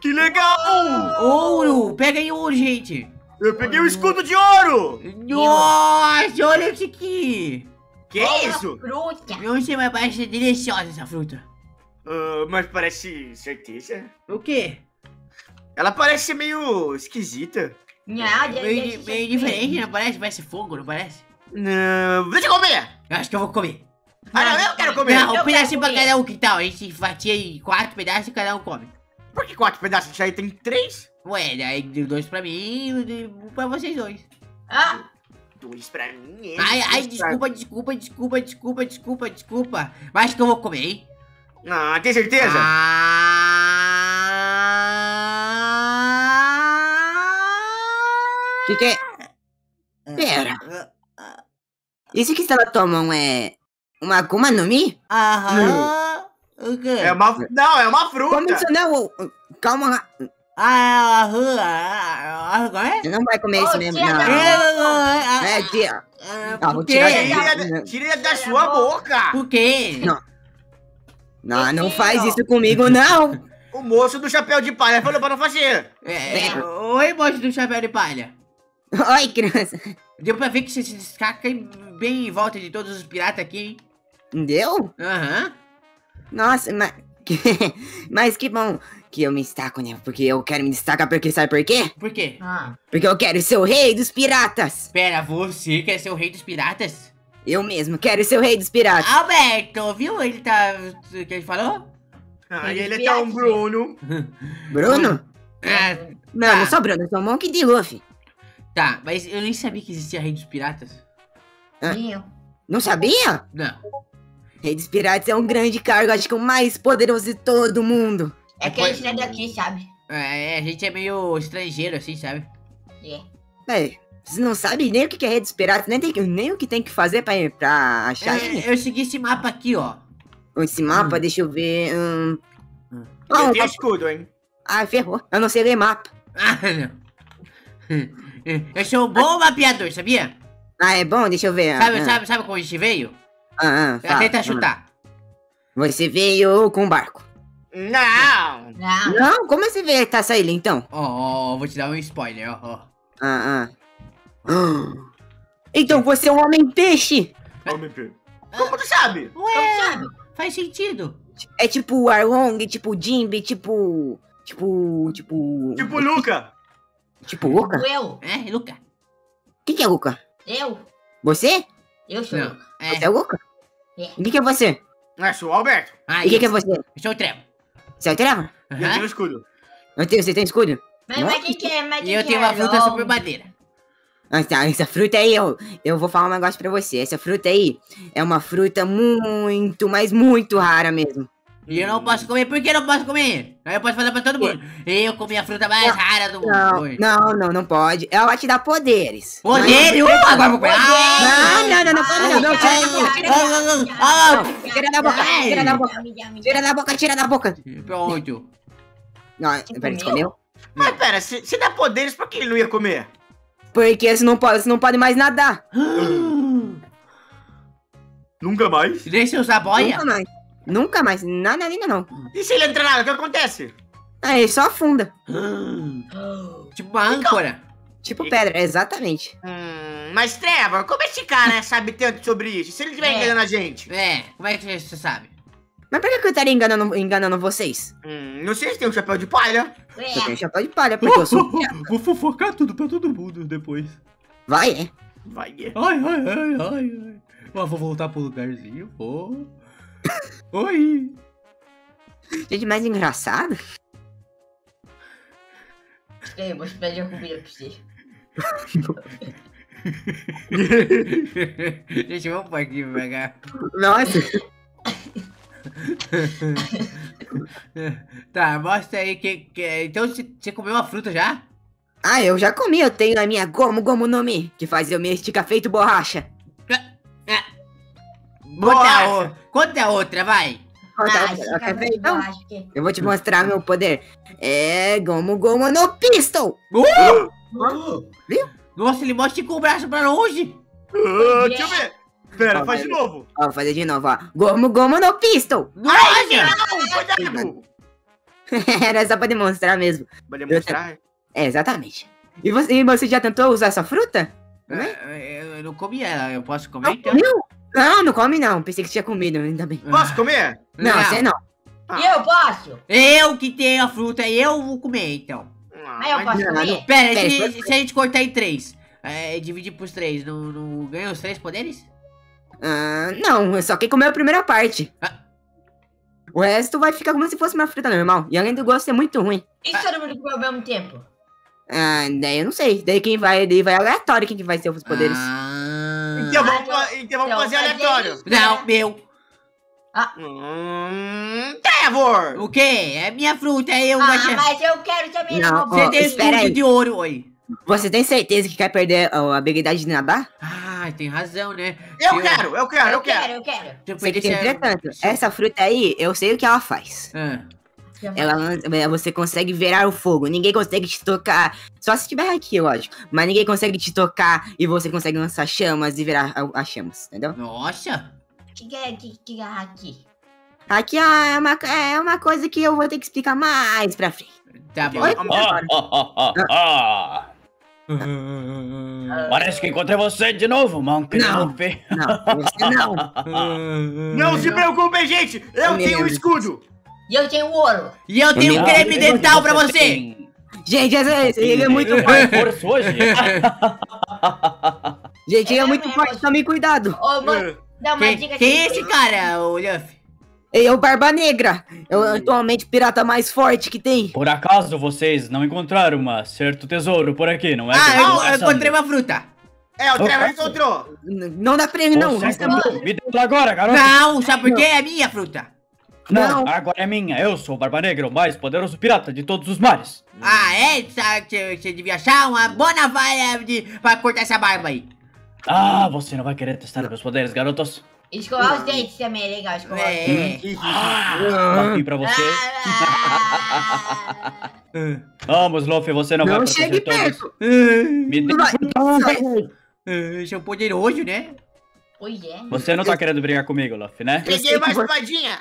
Que legal! Ouro! Pega aí ouro, gente! Eu peguei o escudo de ouro! Nossa, olha isso aqui! Que a isso? Fruta. Eu não sei, mas parece deliciosa essa fruta. Ah, mas parece certeza. O quê? Ela parece meio esquisita. Não, de- Meio, meio diferente, não parece? Parece fogo, não parece? Não, deixa eu comer! Eu acho que eu vou comer. Ah, não, eu quero comer! Não, eu um pedacinho pra cada um, que tal? A gente fatia em quatro pedaços e cada um come. Por que quatro pedaços? Já aí tem três? Ué, daí dois pra mim e um pra vocês dois. Ah, Dois pra mim, hein? Ai, ai, desculpa, desculpa, desculpa, desculpa, desculpa, desculpa. Mas acho que eu vou comer, hein? Ah, tem certeza? Ah... Que que é? Pera. Isso que está na tua mão é. Uma Akuma no Mi? Aham. O quê? É uma... Não, é uma fruta! Como isso não? Calma lá. Ah, ah, agora é? Você não vai comer isso mesmo, não. É, tia. ah, Ah, vou tirar. Tira, tira da sua boca! Por quê? Não. Não, não faz isso comigo, não. O moço do chapéu de palha falou pra não fazer. É, é, oi, moço do chapéu de palha. Oi, criança. Deu pra ver que você se destaca bem em volta de todos os piratas aqui, hein? Deu? Aham. Nossa, mas. mas que bom que eu me destaco, né? Porque eu quero me destacar porque sabe por quê? Por quê? ah. Porque eu quero ser o rei dos piratas. Pera, você quer ser o rei dos piratas? Eu mesmo quero ser o rei dos piratas. Alberto, viu? Ele tá. O que ele falou? Ah, e Ele ele é tão viaja. Bruno. Bruno? Ah, Não, não sou Bruno, eu sou Monk de Luffy. Tá, mas eu nem sabia que existia rei dos piratas. Viu? Não sabia? Não. Rei dos piratas é um grande cargo, acho que o mais poderoso de todo mundo. É que a gente não é daqui, sabe? É, a gente é meio estrangeiro, assim, sabe? É. É, você não sabe nem o que é rei dos piratas, nem, tem, nem o que tem que fazer pra, pra achar. É, eu segui esse mapa aqui, ó. Esse mapa, deixa eu ver. Hum... Hum. Ah, Eu tenho escudo, hein? ah, ferrou. Eu não sei ler mapa. Ah, não. Eu sou um bom mapeador, sabia? Ah, é bom? Deixa eu ver. Sabe, ah, sabe, sabe como a gente veio? Ah, ah, fala. Tenta chutar. Você veio com barco. Não! Não. Não? Como você veio tá saindo então? Ó, ó, vou te dar um spoiler, ó, ó. Ah, ah. Então você é um homem peixe. Homem Pedro. Como tu sabe? Ué, sabe? faz sentido. É tipo Arlong, tipo Jimby, tipo. Tipo. Tipo. Tipo Luca. Tipo Luca? Eu. É, Luca? Quem que é Luca? Eu. Você? Eu sou. Não. É. Você é Luca? É. E quem que é você? É, sou o Alberto. Ah, E quem que é você? Eu sou o Trevor. Você é o Trevor? E eu tenho escudo. Eu tenho, você tem escudo? Mas, Nossa. mas quem que é? Mas E quem eu que tenho é? uma fruta Long? super madeira. Ah, tá, essa fruta aí, eu, eu vou falar um negócio pra você. Essa fruta aí é uma fruta muito, mas muito rara mesmo. E eu não posso comer, por que eu não posso comer? Aí eu posso falar pra todo mundo. Eu comi a fruta mais rara do mundo. Não, não, não, não pode. Ela vai te dar poderes. Poder? Uh, agora vou comer. Não, não, não, não pode não, não, tira Ah, ah, ah, Tira da boca, tira da boca, tira da boca, tira da boca. ah. Pronto. Não, peraí, você comeu? Mas pera, se, se dá poderes, por que ele não ia comer? Porque você não pode, você não pode mais nadar. Nunca mais. Deixa eu usar boia. Nunca mais. Nunca mais, nada ainda não. E se ele entrar na água, o que acontece? Aí só afunda. Tipo uma âncora. Tipo pedra, exatamente. Hum, mas Trevor, como esse cara sabe tanto sobre isso? Se ele estiver É. enganando a gente? É, como é que você sabe? Mas por que que eu estaria enganando, enganando vocês? Hum, não sei se tem um chapéu de palha. Eu tenho É. chapéu de palha, porque eu sou... Vou fofocar tudo pra todo mundo depois. Vai, é. Vai. é. Ai, ai, ai, ai, ai. Mas vou voltar pro lugarzinho, vou. Oi. Gente, mais engraçado. Eu vou pedir comida pra você. Deixa eu pôr aqui pra cá. Nossa. Tá, mostra aí que. que- então você comeu uma fruta já? Ah, eu já comi, eu tenho a minha Gomu Gomu no Mi, que faz eu me esticar feito borracha. Conta a, o- conta a outra, vai. Conta, Ah, então? Eu vou te mostrar meu poder. É Gomu Gomu no Pistol. Uh! Nossa, ele mostra com o braço pra longe. Ah, deixa eu ver. Pera, Ó, faz de novo. Ó, vou fazer de novo, ó. Gomo, gomo no pistol. Ai, não, cuidado. Era só pra demonstrar mesmo. Vai demonstrar? É, exatamente. E você, e você já tentou usar essa fruta? É, Eu não comi ela, eu posso comer então? Não, não, não come não. Pensei que você tinha comido, ainda bem. Posso comer? Não, você não. E eu posso? Eu que tenho a fruta, eu vou comer então. Aí eu posso não, comer? Pera, Pera, se, se a gente cortar em três, é, dividir pros três, não, não ganha os três poderes? Ah, não, só quem comeu a primeira parte. Ah. O resto vai ficar como se fosse uma fruta normal. E além do gosto ser muito ruim. E se todo mundo comer ao mesmo tempo? Ah, daí eu não sei. Daí quem vai, daí vai aleatório quem que vai ter os poderes. Ah. Então vamos, Ah, então vamos fazer fazer aleatório. Não, meu. Hum, Trevor! O quê? É minha fruta, é eu Ah, mas eu quero também. Não, eu Você ó, tem espera aí. de ouro, oi. Você tem certeza que quer perder a habilidade de nadar? Ah, tem razão, né? Eu Se quero, eu quero, eu Eu quero. quero, eu quero. eu Sei que tem, pedisse- entretanto, essa fruta aí, eu sei o que ela faz. Ah, Ela lança- você consegue virar o fogo, ninguém consegue te tocar. Só se tiver aqui, lógico. Mas ninguém consegue te tocar e você consegue lançar chamas e virar as chamas, entendeu? nossa. Que que é que, que é aqui? Aqui é uma, é uma coisa que eu vou ter que explicar mais pra frente. Tá bom. Oi? Ah, ah, ah, ah, ah. Parece que encontrei você de novo, Monk. Não. Não, você não. Não se preocupem, gente. Eu Me tenho um escudo. E eu tenho ouro. E eu tenho um Não, creme dental pra você. tem- Gente, esse- ele é muito forte. hoje. Gente, ele é É muito mesmo. forte, tome cuidado. Ô, mano, dá uma Quem, dica quem é esse cara, o Luffy? Ele é o Barba Negra. É o atualmente pirata mais forte que tem. Por acaso vocês não encontraram um certo tesouro por aqui, não é? Ah, eu, eu encontrei uma fruta. É, o Trevor encontrou. Não dá pra ele, não. Você é? Me dê ela agora, garoto. Não, sabe por quê? É minha fruta. Não, Não. agora é minha. Eu sou o Barba Negra, o mais poderoso pirata de todos os mares. Ah, é? Você devia achar uma boa navalha de, pra cortar essa barba aí. Ah, você não vai querer testar meus poderes, garotos? Escovar os dentes também é legal, escovar os dentes. É. Ah, pra você. Vamos, Luffy, você não, vai Não chegue todos. perto. Me. Vai. Ah, Seu poderoso, né? Pois é. Você não tá querendo brigar comigo, Luffy, né? Eu Peguei uma espadinha.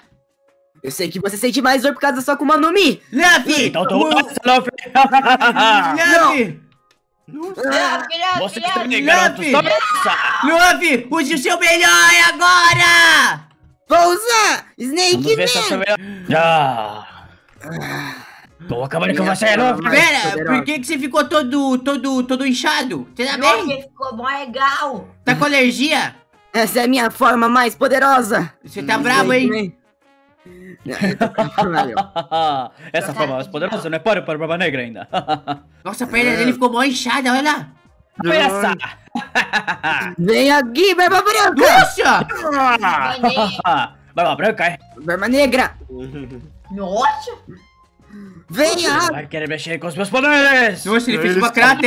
Eu sei que você sente mais dor por causa da sua Akuma no Mi. Luffy! Então tô... o- Nossa, Luffy! Luffy! Luffy, Luffy, Você Luffy. também, garoto. Nossa! Luffy, use o seu melhor agora! Vou usar Snake Man. Já! Tô acabando com você, Luffy! Pera, por que, que você ficou todo, todo, todo inchado? Você tá bem? Luffy ficou mó legal. Tá com alergia? Essa é a minha forma mais poderosa. Você tá bravo, hein? Valeu. Essa foi mais poderosa, não é para para Barba Negra ainda. Nossa, a perna dele ficou mó inchada, olha lá. Essa! Vem aqui, Barba Branca. Nossa! Barba Branca, é? Barba Negra. Nossa. Venha. Vai querer mexer com os meus poderes! Nossa, ele fez uma está-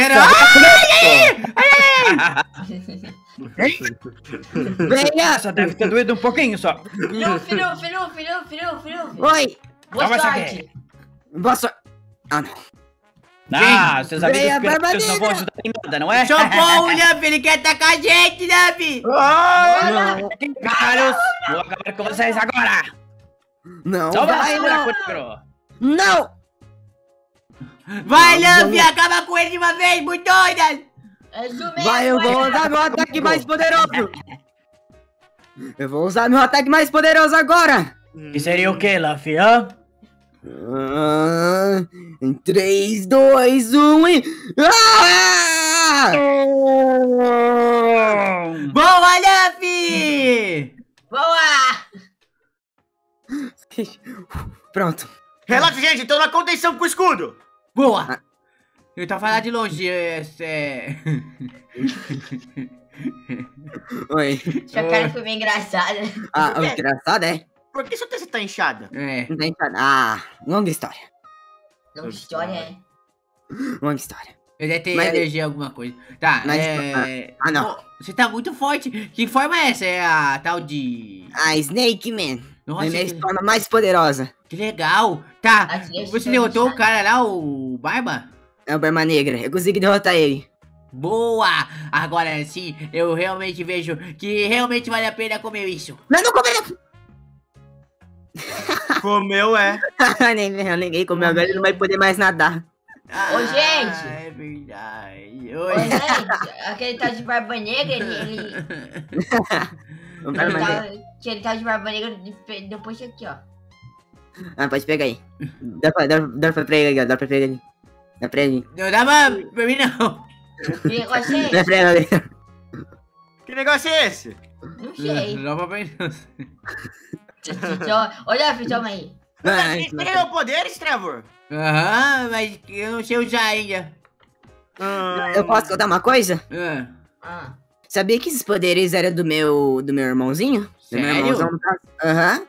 cratera. Venha. Essa deve ter doído um pouquinho só. Luffy, Luffy, Luffy, Luffy, Luffy, Luffy. Oi. Boa Toma essa sorte. Boa sorte. Ah, não. Ah, seus amigos Barba não vão ajudar em nada, não é? Socorro, Luffy, ele quer atacar a gente, Luffy. Não. Caros, vou acabar com vocês agora! Não Toma vai, não. negro! Não. Vai, vamos- acaba com ele de uma vez, muito doida. É isso mesmo. Vai, eu vou é. usar meu ataque mais poderoso. Eu vou usar meu ataque mais poderoso agora. Que seria o que, Luffy, hã? Ah, em 3, 2, 1 e. Ah! Boa, Luffy. Boa. Pronto. Relaxa, gente. Tô na contenção com o escudo. Boa. Eu tava lá de longe, é... é... Oi. Sua cara foi bem engraçada. Ah, o engraçado é. Por que sua testa tá inchada? é. Não tem nada. Ah, longa história. Não, história é. Longa história. Eu deve ter Mas- alergia a alguma coisa. Tá, Mas- é... ah, não. Pô, Você tá muito forte. Que forma é essa? É a tal de... A Snake Man. Nossa, é minha que, forma mais poderosa. que legal. Tá, você tá derrotou o cara lá, o Barba? É o Barba Negra. Eu consegui derrotar ele. Boa! Agora sim, eu realmente vejo que realmente vale a pena comer isso. Não, não comeu. Comeu, é. nem, ninguém comeu agora, ele não vai poder mais nadar. Ô, gente! Ah, é verdade. Ô, Oi. gente, aquele tal de barba negra, ele. ele, Vamos ele tá, mandar. aquele tal de barba negra, de- depois aqui, ó. Ah, pode pegar aí. Dá pra, dá, dá pra pegar ali, ó. Dá pra pegar ali. Dá pra ele. Não dá pra, pra mim não. Que negócio é Dá esse? pra ele ali. Que negócio é esse? Não sei. Não dá pra mim não. Olha, filho, toma aí. Você ganhou poderes, Trevor? Aham, mas eu não sei usar ainda. Hum, Eu posso contar uma coisa? Ah, Ah. Sabia que esses poderes eram do meu, do meu irmãozinho? Do meu Sério? irmãozão, no caso. Aham.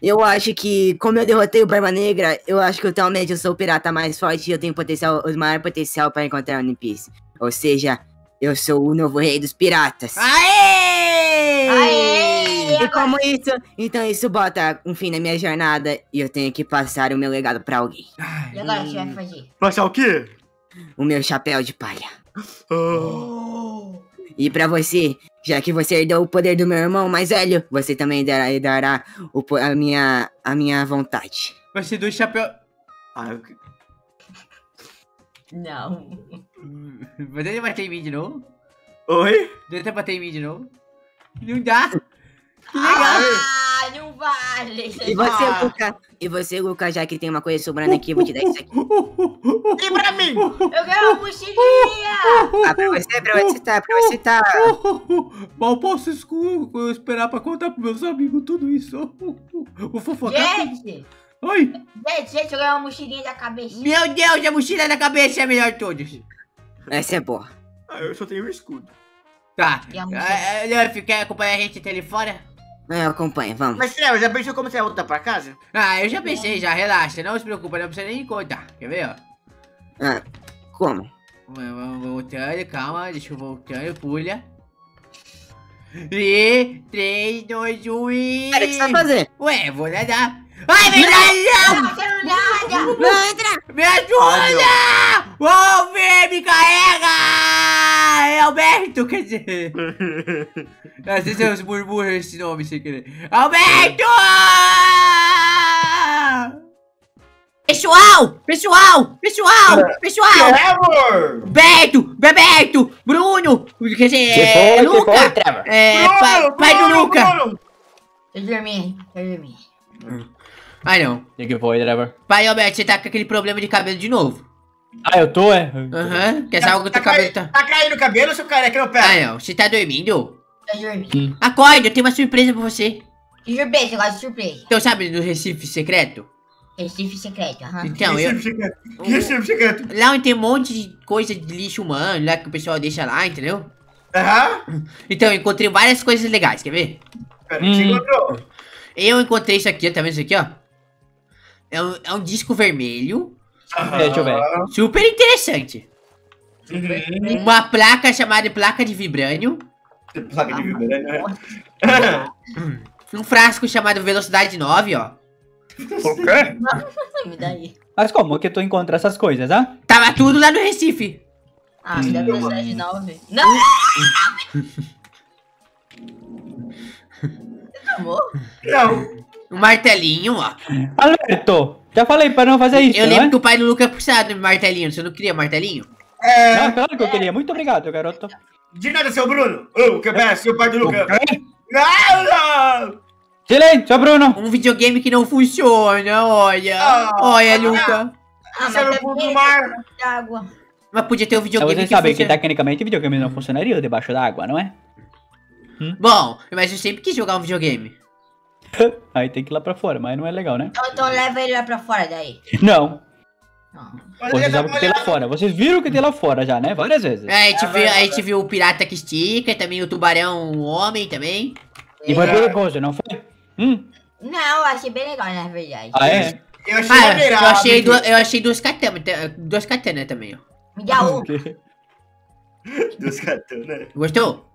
Eu acho que, como eu derrotei o Barba Negra, eu acho que atualmente eu sou o pirata mais forte e eu tenho potencial, o maior potencial para encontrar One Piece. Ou seja, eu sou o novo rei dos piratas. Aê! Aê! E como isso, então isso bota um fim na minha jornada e eu tenho que passar o meu legado pra alguém. E agora o que você vai fazer? Passar o quê? O meu chapéu de palha. Oh. E pra você, já que você herdou o poder do meu irmão mais velho, você também dará, dará o, a, minha, a minha vontade. Vai ser dois chapéus. Ah, eu- Não. Vai tentar bater em mim de novo? Oi? Tenta bater em mim de novo? Não dá. Legal. Ah, não vale. E você, Ah. Luca, e você, Luca, já que tem uma coisa sobrando aqui, eu vou te dar isso aqui. E pra mim? Eu quero uma mochilinha. Ah, pra você, pra você tá, pra você tá. Mal posso esperar pra contar pros meus amigos tudo isso. Vou fofocar. Gente, Ai, gente, gente, eu ganhei uma mochilinha da cabeça. meu Deus, a mochila na cabeça é a melhor de todos. Essa é boa. Ah, eu só tenho um escudo. Tá. Ah, ah, Luffy, quer acompanhar a gente até ali fora? É, Eu acompanho, vamos. Mas, Trevor, já pensou como você vai voltar pra casa? Ah, eu já pensei, já, relaxa, não se preocupa, não precisa nem contar. Quer ver, ó? Ah, como? Vamos vamos voltando, calma, deixa eu voltando, pulha. E 3, 2, 1 e. Cara, o que você vai fazer? Ué, vou nadar. Ai, verdade! não! Não entra! Me ajuda! Ô, vem, me carrega! É Alberto, quer dizer. Às vezes eu murmuro esse nome sem querer. Alberto! Pessoal! Pessoal! Pessoal! Pessoal! Trevor! Beto! Bebeto! Bruno! Quer dizer, Que é, foi, que Luca! foi, Trevor? É, pai, pai do Bruno, Luca! Bruno! Eu dormi, eu dormi. Ai não. O que foi, Trevor? Pai, Alberto, você tá com aquele problema de cabelo de novo. Ah, eu tô, é? Aham. Quer saber o que o teu Tá, cabelo tá. tá caindo o cabelo, seu careca no pé? Ah não, você tá dormindo? Eu dormi. Acorda, eu tenho uma surpresa pra você. Que surpresa, eu gosto de surpresa. Então sabe do Recife secreto? Recife secreto, aham. Então, eu. Recife secreto. Recife secreto. Lá onde tem um monte de coisa de lixo humano, lá que o pessoal deixa lá, entendeu? Aham. Então, eu encontrei várias coisas legais, quer ver? Pera, Hum. você encontrou? Eu encontrei isso aqui, tá vendo isso aqui, ó? É um, é um disco vermelho, É, deixa eu ver. super interessante. Uhum. Uma placa chamada placa de vibrânio. Placa de vibrânio, né? Um frasco chamado velocidade 9, ó. O quê? Me dá aí. Mas como que tu encontra essas coisas, ah? Tava tudo lá no Recife. Ah, me dá velocidade 9. Não! Você tomou? Não. Um martelinho, ó. Alberto, já falei pra não fazer isso, Eu não lembro é? que o pai do Lucas precisava de martelinho. Você não queria martelinho? É. Ah, claro que eu queria. Muito obrigado, garoto. De nada, seu Bruno. Ô, que pera, seu pai do quê? Não, não. Silêncio, Bruno. Um videogame que não funciona, olha. Ah, olha, ah, Luca. Ah, é no mas fundo também do mar. de água. Mas podia ter um videogame Vocês que sabem que funciona. tecnicamente videogames não funcionariam debaixo d'água, não é? Bom, mas eu sempre quis jogar um videogame. Aí tem que ir lá pra fora, mas não é legal, né? Então, então leva ele lá pra fora daí. Não. Não. Olha, Vocês ele sabem o que tem lá fora. Vocês viram o que tem lá fora já, né? Várias vezes. É, a gente, Ah, viu, vai, a gente viu o pirata que estica, também o tubarão o homem também. E foi perigoso, não foi? Hum. Não, eu achei bem legal, na verdade. Ah, é? Eu achei Ah, eu achei, du- eu achei duas katanas, duas katanas também, ó. Me dá um. Cartões, né? Gostou?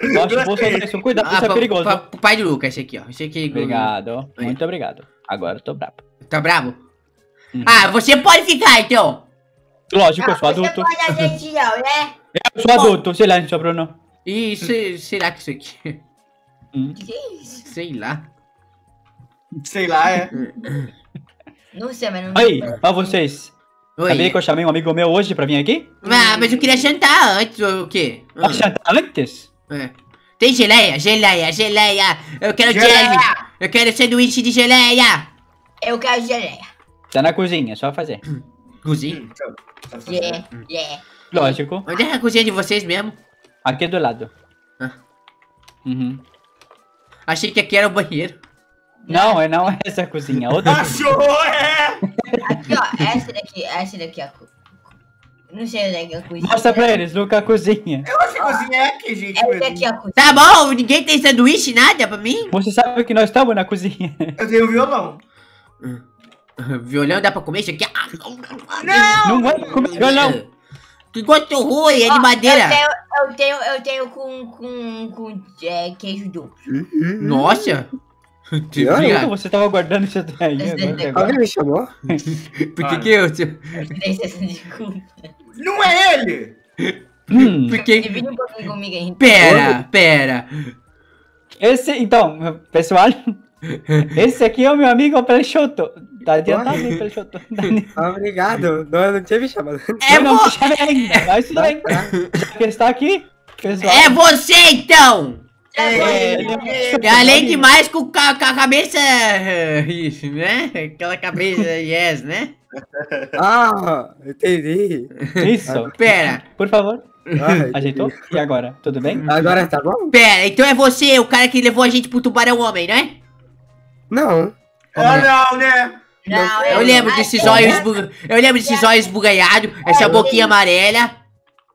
Eu acho bom saber isso. Cuidado, isso é pra- perigoso. pra- pro pai do Lucas, esse aqui, ó. Esse aqui. Obrigado. Oi. Muito obrigado. Agora eu tô brabo. Tá bravo? Uhum. Ah, você pode ficar, então. Lógico, eu sou Ah, Você adulto. pode a gente não, né? Eu sou adulto, silêncio, Bruno. E se- será que isso aqui? Hum. Que isso? Sei lá. Sei lá, é. Não sei, mas não. Aí, ó vocês. Oi. Sabia que eu chamei um amigo meu hoje pra vir aqui? Ah, mas eu queria jantar antes, ou o quê? Pra jantar antes? É. Tem geleia? Geleia, geleia. Eu quero Geleia. Eu quero sanduíche de geleia. Eu quero geleia. Tá na cozinha, é só fazer. Cozinha? Yeah, yeah. Lógico. Onde é a cozinha de vocês mesmo? Aqui do lado. Ah. Uhum. Achei que aqui era o banheiro. Não, é não é essa cozinha, é outra cozinha. Achou, é! Aqui, ó. Essa daqui, essa daqui é a co- Não sei onde é que é a cozinha. Mostra pra eles, Luca, a cozinha. Eu acho que a cozinha é aqui, gente. Mesmo. é a cozinha. Tá bom, ninguém tem sanduíche, nada pra mim? Você sabe que nós estamos na cozinha. Eu tenho violão. Violão dá pra comer isso aqui? Ah, Não! Não vai comer violão. Que gosto ruim, é de madeira. Eu tenho, eu tenho, eu tenho com, com, com é, queijo duplo. Nossa. Luca, obrigado. você tava guardando isso daí. agora- agora. Alguém me chamou? Por que que eu... De culpa. Não é ele! Hum, Por que... Divide um pouquinho comigo aí. Pera, pera. esse, então, pessoal, esse aqui é o meu amigo Peixoto. Tá adiantado, hein, Peixoto? Obrigado. Não, eu não tinha me chamado. É Eu não te ainda, mas tudo bem. Já que ele está aqui, pessoal. É você, então! É, é Peixoto, E além de mais, com, ca- com a cabeça... Né? Aquela cabeça yes, né? Ah, entendi. Isso, Pera, por favor. Ah, Ajeitou? E agora? Tudo bem? Agora tá bom? pera. Então é você, o cara que levou a gente pro Tubarão Homem, né? Não. Ah, não, né? Não, Eu lembro desses olhos... Eu lembro desses olhos esbugalhados, essa boquinha amarela.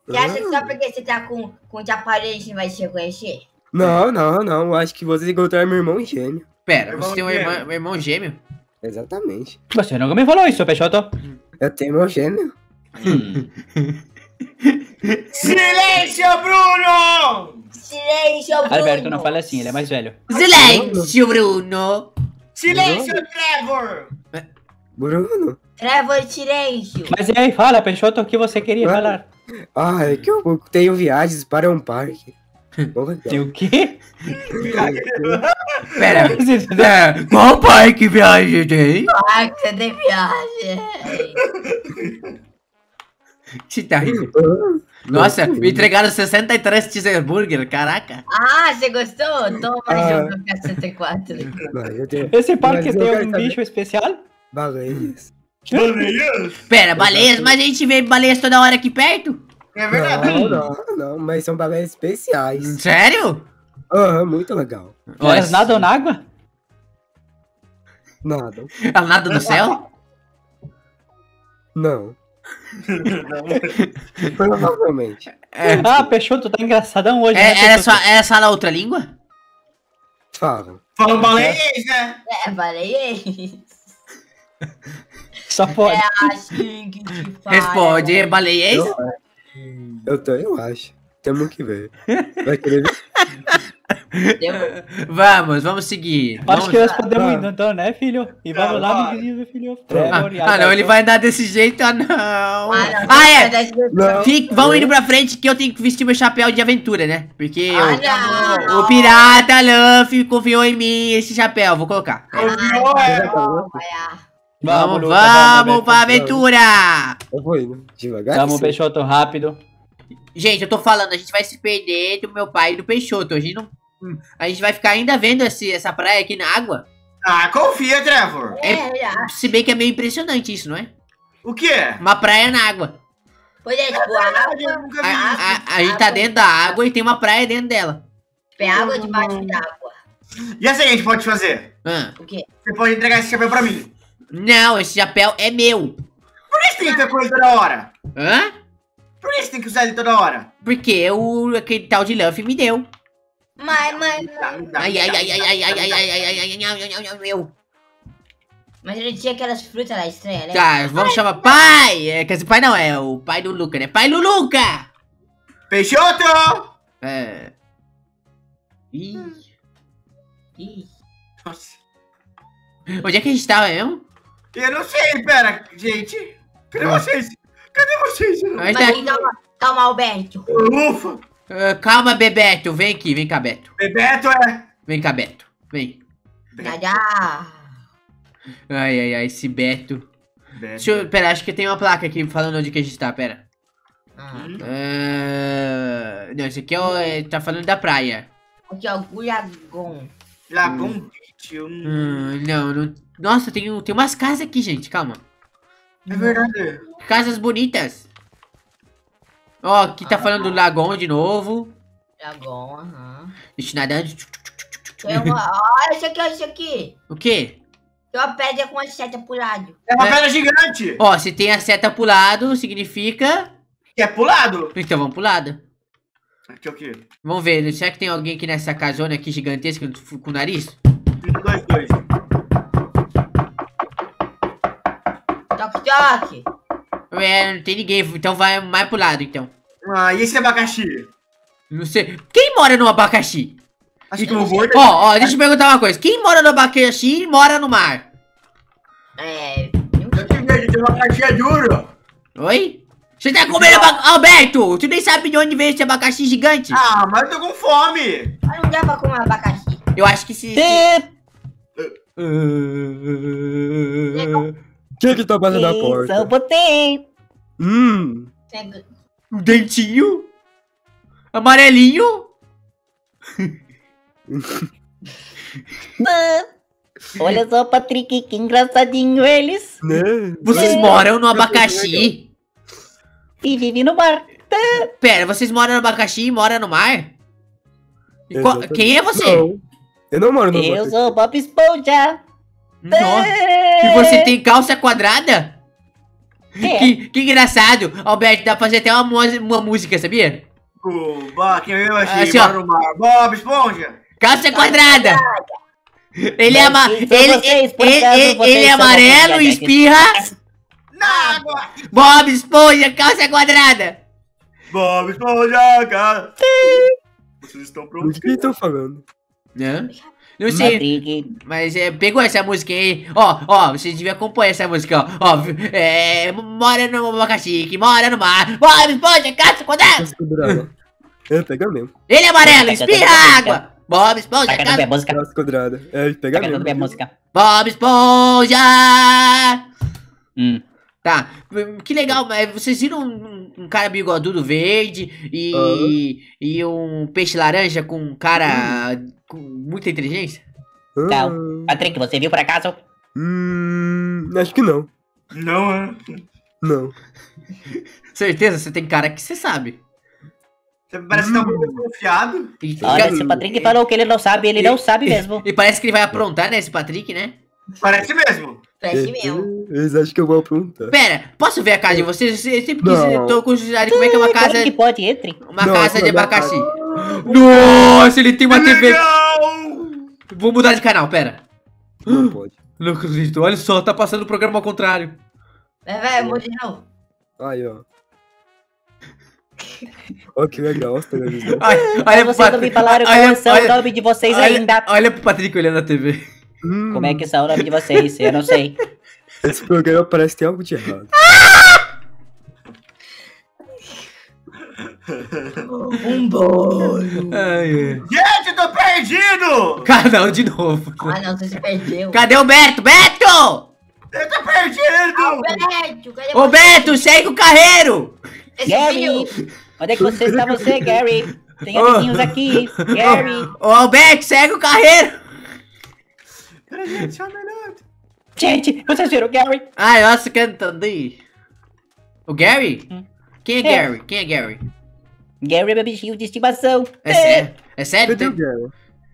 Você acha que só porque você tá com, com de aparelho você vai se reconhecer? Não, não, não. Eu Acho que vocês encontraram meu irmão gêmeo. Pera, Irmão você tem um gêmeo. irmão, um irmão gêmeo? Exatamente. Você nunca me falou isso, Peixoto. Eu tenho meu gêmeo. Silêncio, Bruno! Silêncio, Bruno! Alberto, não fala assim, ele é mais velho. Silêncio, Bruno! Silêncio, Trevor! Bruno? Trevor, silêncio! Mas e aí, fala, Peixoto, o que você queria falar? Ah, é que eu tenho viagens para um parque. Tem o quê? Pera, é, qual parque viagem tem? Que você tem viagem! Você tá rindo? Nossa, me entregaram 63 cheeseburger, caraca. Ah, você gostou? Toma mais Ah. pra 64. Não, eu tenho Esse parque tem um saber- bicho especial? baleias. Baleias? Pera, baleias, mas a gente vê baleias toda hora aqui perto? É verdade. Não, não, não, mas são baleias especiais. Sério? Aham, muito legal. Elas nadam na água? Nada. Ela nada no céu? Não. Provavelmente. É, Ah, Peixoto tá engraçadão hoje, né, é, era, só, Peixoto? era só na outra língua? Falam. Falam baleias, né? É, falei Só pode. É assim que te fala. Eu, tô, eu acho. Temos que ver. Vai querer ver? Vamos, vamos seguir. Acho Vamos... que nós podemos Ah. ir, então, né, filho? E vamos Ah, lá, querido filho. Ah, e ah, não, ele vai andar desse jeito, ah, não. Ah, não, Ah, é. Não. Fique, vamos indo pra frente que eu tenho que vestir meu chapéu de aventura, né? Porque Ah, o, não. o pirata Luffy confiou em mim esse chapéu, vou colocar. Não é. Vamos, Luca, vamos pra aventura! Eu vou indo. Devagar. Vamos, sim. Peixoto, rápido. Gente, eu tô falando, a gente vai se perder do meu pai e do Peixoto. A gente não. A gente vai ficar ainda vendo esse, essa praia aqui na água. Ah, confia, Trevor. É, já. Se bem que é meio impressionante isso, não é? O quê? Uma praia na água. Pois é, tipo, a água, nunca A, vi. a- a gente tá dentro da água e tem uma praia dentro dela. tem água debaixo d'água. E assim a gente pode fazer? Ah, O quê? Você pode entregar esse chapéu pra mim. Não, esse chapéu é meu. Por que você tem que ter coisa toda hora? Hã? Por que você tem que usar ele toda hora? Porque o, aquele tal de Luffy me deu. Mas, mas, Ai, ai, ai, ai, ai, ai, ai, ai, ai, ai, ai, ai, ai, ai, meu. mas ele tinha aquelas frutas lá estranhas, né? Tá, vamos chamar pai. É, quer dizer, pai não, é o pai do Luca, né? Pai do Luca! Peixoto! É. Ih, Ih, Nossa. onde é que a gente tava mesmo? Eu não sei, pera, gente. Cadê vocês? Cadê vocês? Mas tá- calma, calma, Alberto. Ufa! Ah, calma, Bebeto. Vem aqui, vem cá, Beto. Bebeto é. Vem cá, Beto. Vem. Já. Ai, ai, ai, esse Beto. Beto. Deixa eu, pera, acho que tem uma placa aqui falando onde que a gente tá, pera. Ah, Ah, não, esse aqui é o, é, tá falando da praia. Aqui, ó, Gulagon. Beach. não- Hum, não, não. Nossa, tem, um- tem umas casas aqui, gente, calma. É verdade. Casas bonitas. Ó, aqui tá falando do Lagon de novo. Lagon, aham. Deixa eu nadando. Tem uma... Olha esse aqui, olha esse aqui. O quê? Tem uma pedra com uma seta pro lado. É uma É. pedra gigante. Ó, se tem a seta pro lado, significa... Que é pro lado. Então vamos pro lado. Aqui é o quê? Vamos ver, será que tem alguém aqui nessa casona aqui gigantesca com o nariz? Um, dois, dois. É, não tem ninguém, então vai mais pro lado, então. Ah, e esse abacaxi? Não sei. Quem mora no abacaxi? Acho que eu vou. Ó, ó, deixa eu perguntar uma coisa. Quem mora no abacaxi mora no mar? É... Eu te vejo, esse abacaxi é duro. Oi? Você tá comendo abacaxi? Alberto, tu nem sabe de onde veio esse abacaxi gigante? Ah, mas eu tô com fome. Mas não dá pra comer abacaxi. Eu acho que se... se- Tê, O que que tá passando na só porta? botei. Hum. Um dentinho? Amarelinho? Olha só, Patrick, que engraçadinho eles. Né? Vocês É. moram no abacaxi? E vive no mar. Pera, vocês moram no abacaxi e moram no mar? Qual- quem é você? Não. Eu não moro no Eu abacaxi. sou Bob Esponja. Nossa. E você tem calça quadrada? É. Que, que engraçado. Alberto, dá pra fazer até uma, uma música, sabia? Oba, quem eu achei? Assim, ó. mar. Bob Esponja. Calça quadrada. Ele é, ama ele, vocês, por ele, acaso, ele- vocês ele é amarelo vocês, e gente. espirra. Na água. Bob Esponja, calça quadrada. Bob Esponja, cara. Vocês estão prontos? que estão falando? Não, não sei. Mas é, pegou essa música aí. Ó, ó, vocês deviam acompanhar essa música, ó. Ó, é, mora no abacaxi, que mora no mar. Bob Esponja, quadrada. Calça quadrada. É, pega mesmo. Ele é amarelo, espirra água. Bob Esponja, música. Quadrada. É, pega mesmo. música. Bob Esponja. Hum. Tá, hum, que legal, mas vocês viram um, um cara bigodudo verde e, e um peixe laranja com um cara com muita inteligência? Não. Patrick, você viu por acaso? Hum. Acho que não. Não, é. Não. Certeza, você tem cara que você sabe. Você parece que tá muito desconfiado. E, Olha, e- se o Patrick falou que ele não sabe, ele não sabe mesmo. e parece que ele vai aprontar, né, esse Patrick, né? Parece mesmo. Parece mesmo. Eles acham que eu vou aprontar. Pera, posso ver a casa de vocês? Eu sempre quis, Não. tô com curiosidade como é que é uma Claro casa, que pode, entre. uma Não, casa não, de não, abacaxi. Nossa, ele tem uma Que TV. legal! Vou mudar de canal, pera. Não pode. Não acredito, olha só, tá passando o programa ao contrário. Vai, vai, muda de novo. Aí, ó. Ó, que legal essa televisão. Olha, olha Vocês não me falaram olha- qual são o olha- nome de vocês olha- ainda. Olha pro Patrick olhando a TV. Hum, Como é que são o nome de vocês? Eu não sei. Esse programa parece que tem algo de errado. Um bolo. Ai, Gente, eu tô perdido! Canal de novo. Ah, não, você se perdeu. Cadê o Beto? Beto! Eu tô perdido! Alberto, cadê Ô Beto, segue o carreiro! Esse Gary! filho? Onde é que você está, você, Gary? Tem Oh. amiguinhos aqui. Gary! Ô Alberto, segue o carreiro! Peraí, gente, um minuto. Gente, vocês viram o Gary? Ai, nossa, cantando aí. O Gary? Hum. Quem é É. Gary? Quem é Gary? Gary é meu bichinho de estimação. É sério? É sério? Cadê o Tem- Gary?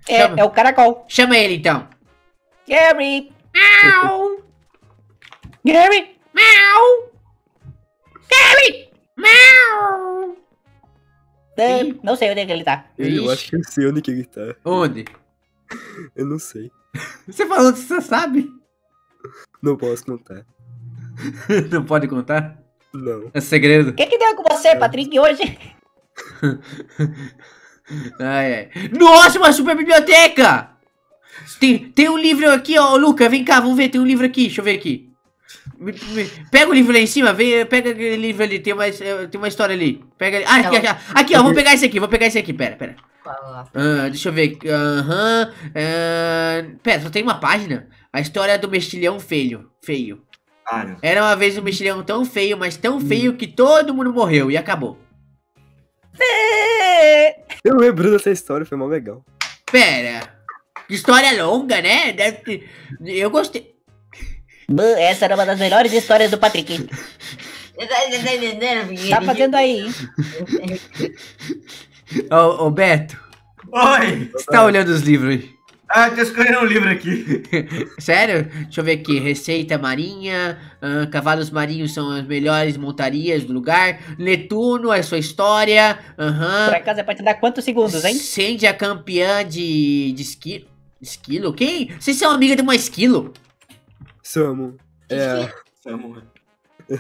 É, Chama. é o caracol. Chama ele então. Gary! Miau! Gary! Miau! Gary! Miau! É, Ih. não sei onde é que ele tá. Eu Ixi. acho que eu sei onde que ele tá. Onde? Eu não sei. Você falou que você sabe? Não posso contar. Não pode contar? Não. É segredo. O que que deu com você, Patrick, hoje? Ai, ai. Nossa, uma super biblioteca! Tem, tem um livro aqui, ó. Luca, vem cá, vamos ver. Tem um livro aqui. Deixa eu ver aqui. Me- me- Pega o livro lá em cima, vem, pega aquele livro ali, tem uma, tem uma história ali. Pega ali. Ah, aqui, aqui, aqui, ó, vou pegar esse aqui, vou pegar esse aqui, pera, pera. Ah, deixa eu ver. Aham. ah, pera, só tem uma página. A história do mexilhão feio. Feio. Claro. Era uma vez um mexilhão tão feio, mas tão feio que todo mundo morreu e acabou. Eu lembro dessa história, foi mó legal. Pera. que História longa, né? Ter- Eu gostei. Essa era uma das melhores histórias do Patrick. Tá? Tá fazendo aí, hein? Ô, ô, Beto, Oi! você tá olhando os livros aí? Ah, tô escolhendo um livro aqui. Sério? Deixa eu ver aqui. Receita marinha. ah, cavalos marinhos são as melhores montarias do lugar. Netuno, é sua história. Aham. Por acaso é pra te dar quantos segundos, hein? Sandy, a campeã de, de esquilo. Esquilo? Quem? Vocês são amiga de uma esquilo? Samu. É. Samu.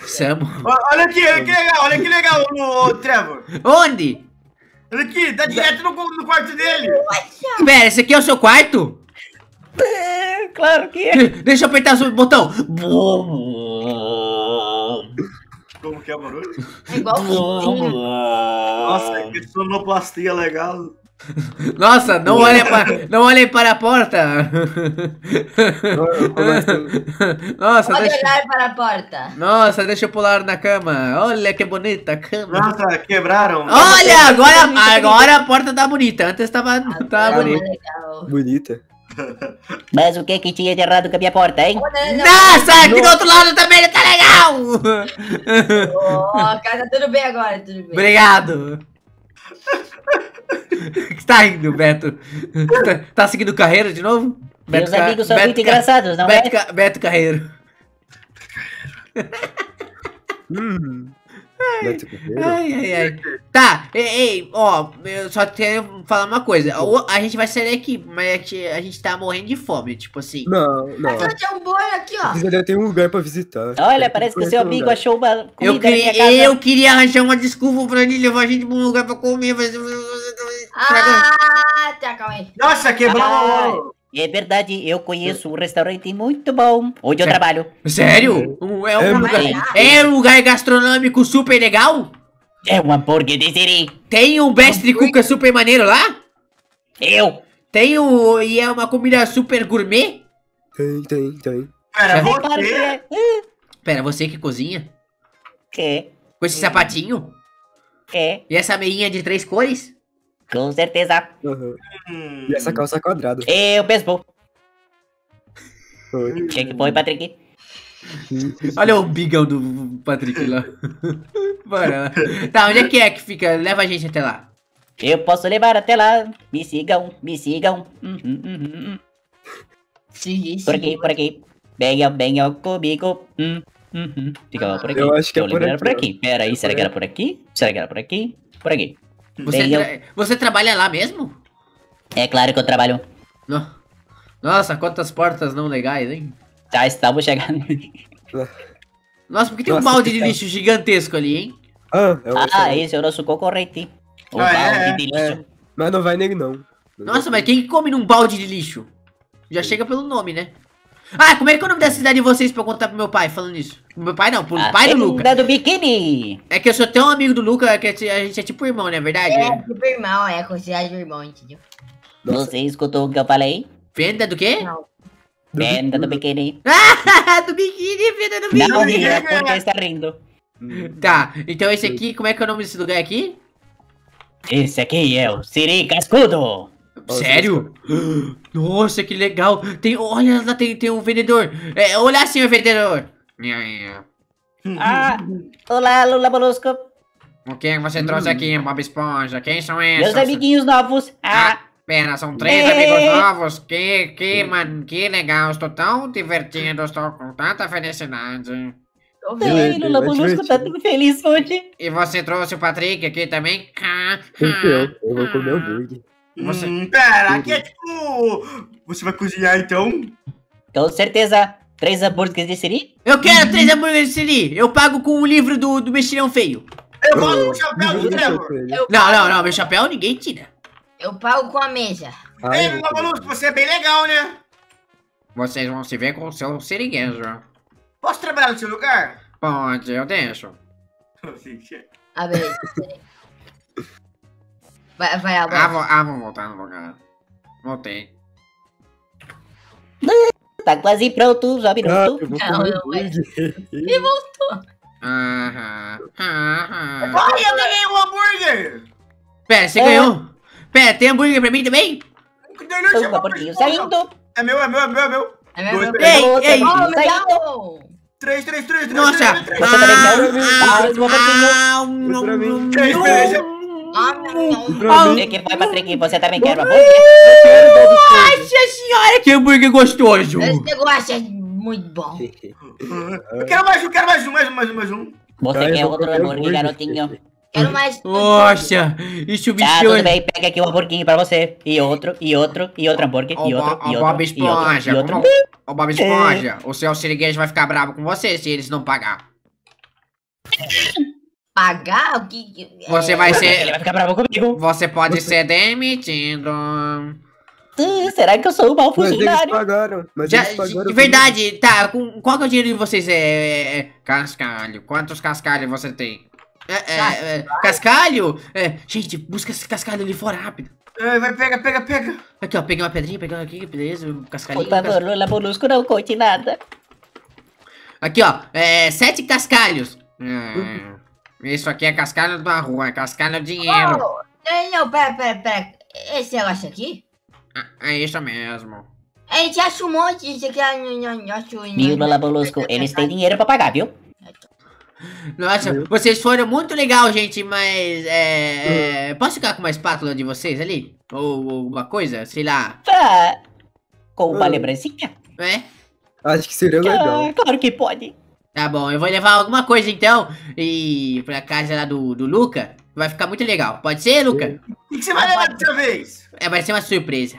Samu. Ó, Olha aqui, olha que legal, olha que legal, ô, Trevor. Onde? Olha aqui, tá direto no, no quarto dele. Pera, esse aqui é o seu quarto? Claro que é. Deixa eu apertar o botão. Como que é o barulho? É igual o Nossa, que sonoplastia legal. Nossa, não olhem para, não olhem para a porta. Nossa, Pode deixa, olhar para a porta. nossa, deixa eu pular na cama. Olha que bonita a cama. Nossa, quebraram. Olha, agora, agora a porta tá bonita. Antes tava, tava É bonita. Bonita. Mas o que que tinha de errado com a minha porta, hein? Nossa, aqui do outro lado também não tá legal. Ó, cara, tá tudo bem agora, tudo bem. Obrigado. Que tá indo, Beto? Tá, tá seguindo carreira de novo? Meus Ca- amigos são Beto muito engraçados, não Beto, é? Ca- Beto Carreiro. Hum. Beto Carreiro. Ai, ai, ai. Tá, ei, ei, ó, eu só quero falar uma coisa. O- A gente vai sair daqui, mas a gente, a gente tá morrendo de fome, tipo assim. Não, não. Só tinha um bolo aqui, ó. Vocês ainda tem um lugar pra visitar. Olha, parece que o seu amigo achou uma comida Eu na minha queria, casa. eu queria arranjar uma desculpa pra ele levar a gente pra um lugar pra comer, mas... Ah, tá, calma aí. Nossa, quebrou. Ah, é verdade, eu conheço um restaurante muito bom onde eu trabalho. Sério? É um, É, lugar, é um lugar gastronômico super legal? É um hambúrguer de siri. Tem um best cuca super maneiro lá? Eu. Tem um... e é uma comida super gourmet? Tem, tem, tem. Pera, você. é. Pera, você que cozinha? Que? Com esse sapatinho? Que? E essa meinha de três cores? Com certeza. Aham. Hum, E essa calça quadrada. Eu mesmo. Foi. Che que foi, Patrick? Olha o bigão do Patrick lá. Bora lá. Tá, onde é que é que fica? Leva a gente até lá. Eu posso levar até lá. Me sigam, me sigam. Uhum, uhum, uhum. Sim, sim. Por aqui, por aqui. Venham, venham comigo. Hum, uhum. Fica por aqui. Eu acho que é por aqui, por aqui. Pera aí, será que era por aqui? Será que era por aqui? Por aqui. Você, tra- você trabalha lá mesmo? É claro que eu trabalho. No- Nossa, quantas portas não legais, hein? Já estamos chegando. Nossa, porque tem um Nossa, balde que de lixo gigantesco ali, hein? Ah, é o Ah, esse é o nosso concorrente. O Ah, é, balde é, de lixo. Mas não vai nele, não. Nossa, mas quem que come num balde de lixo? Já chega pelo nome, né? Ah, como é que é o nome da cidade de vocês pra eu contar pro meu pai falando isso? Pro meu pai não, pro A pai do Luca. tenda do biquíni. É que eu sou tão amigo do Luca que a gente é tipo irmão, não é verdade? É, tipo irmão, é considerado irmão, entendeu? Você escutou o que eu falei? Venda do quê? Não. Tenda do biquíni. Ah, do biquíni, venda do biquíni. Não porque está rindo. Tá, então esse aqui, como é que é o nome desse lugar aqui? Esse aqui é o Siri Cascudo. Sério? Nossa, que legal. Tem, olha, lá tem, tem um vendedor. É, olha assim, o vendedor. Ah, olá, Lula Molusco. O que você trouxe aqui, Bob Esponja? Quem são esses? Meus amiguinhos novos. Ah, Ah, pera, são três amigos novos. Que, que, mano, que legal. Estou tão divertido, estou com tanta felicidade. Tô ei, vendo. Lula Molusco tá divertir. tão feliz hoje. E você trouxe o Patrick aqui também? Ah, eu. Eu vou comer ah. hambúrguer. Você- Hum, pera, aqui é tipo. Você vai cozinhar então? Com certeza. Três hambúrgueres de Siri? Eu quero três hambúrgueres de Siri. Eu pago com o livro do, do mexilhão feio. Eu boto o chapéu do Trevor. Não, pago- não, não. Meu chapéu ninguém tira. Eu pago com a mesa. Ah, Ei. Molusco, você é bem legal, né? Vocês vão se ver com o seu siriguejo. Posso trabalhar no seu lugar? Pode, eu deixo. A ver, Vai, vai Alok. Ah vou, ah, vou voltar no lugar. Voltei. Tá quase pronto, já minuto. Ah, não. E voltou. Aham, aham. Ai, eu ganhei um hambúrguer! Pera, você é. ganhou? Pera, tem hambúrguer pra mim também? Delícia, um hambúrguer saindo. É meu, é meu, é meu, é meu. É meu, Dois, meu. É ei, ei, saindo. 3, 3, 3, 3, Nossa! 3, 3, 3, 3, 3, 3, 3, 3, 3, 3, 3, 3, Patrick, não. É Patrick, você também quer uma hambúrguer? Nossa senhora, que hambúrguer gostoso! Esse negócio é muito bom. eu quero mais um, quero mais um, mais um, mais um, mais um. Você Cara, quer outro hambúrguer, garotinho? Quero mais. Poxa, isso me Tá, tudo bem, pega aqui um hambúrguer pra você. E outro, e outro, e outro hambúrguer, e outro, e outro. Ó, Bob Esponja. Ó, Bob é. Esponja. O seu Sirigueijo vai ficar bravo com você se eles não pagar. Pagar? O que. que- Você é, vai Ele ser. vai ficar bravo comigo. Você pode ser demitido. Será que eu sou um mau Mas eles funcionário? pagaram. Mas Já, eles pagaram. de verdade, tá. com- qual que é o dinheiro de vocês? É, é, é, cascalho. Quantos cascalhos você tem? É, é, é, cascalho? É, gente, busca esse cascalho ali fora rápido. Ai, vai, pega, pega, pega. Aqui, ó, peguei uma pedrinha, peguei aqui, beleza, um cascalhinho. Por favor, Lula Molusco, não conte nada. Aqui, ó, é, sete cascalhos. É, isso aqui é cascalho da rua, é cascalho dinheiro. Oh, não, pera, pera, pera. Esse negócio aqui? É isso mesmo. A gente acha um monte disso aqui. Não, não, não, acho- Viu, Lula Molusco? Eles têm dinheiro pra pagar, viu? Nossa, vocês foram muito legal, gente, mas é, é, posso ficar com uma espátula de vocês ali? Ou, ou alguma coisa, sei lá, Ah, com uma Hum. lembrancinha? né? Acho que seria legal. Ah, claro que pode. Tá bom, eu vou levar alguma coisa então e pra casa lá do, do Luca. Vai ficar muito legal. Pode ser, Luca? O que que você vai levar dessa vez? É, vai ser uma surpresa.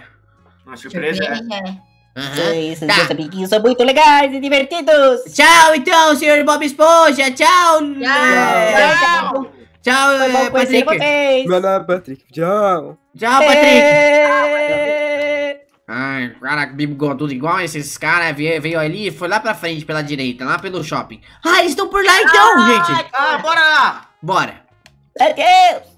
Uma surpresa, é. Surpresa. Aham. Esses Tá. meus amiguinhos são muito legais e divertidos. Tchau, então, senhor Bob Esponja. Tchau. Tchau. Tchau, Foi é, bom conhecer Patrick. vocês. Meu nome é Patrick. Tchau. Tchau, Patrick. É. Ai, cara, bigodudo igual esses caras veio, veio ali e foi lá pra frente, pela direita, lá pelo shopping. Ah, eles estão por lá então, gente. Ah, bora lá. Bora. Adeus.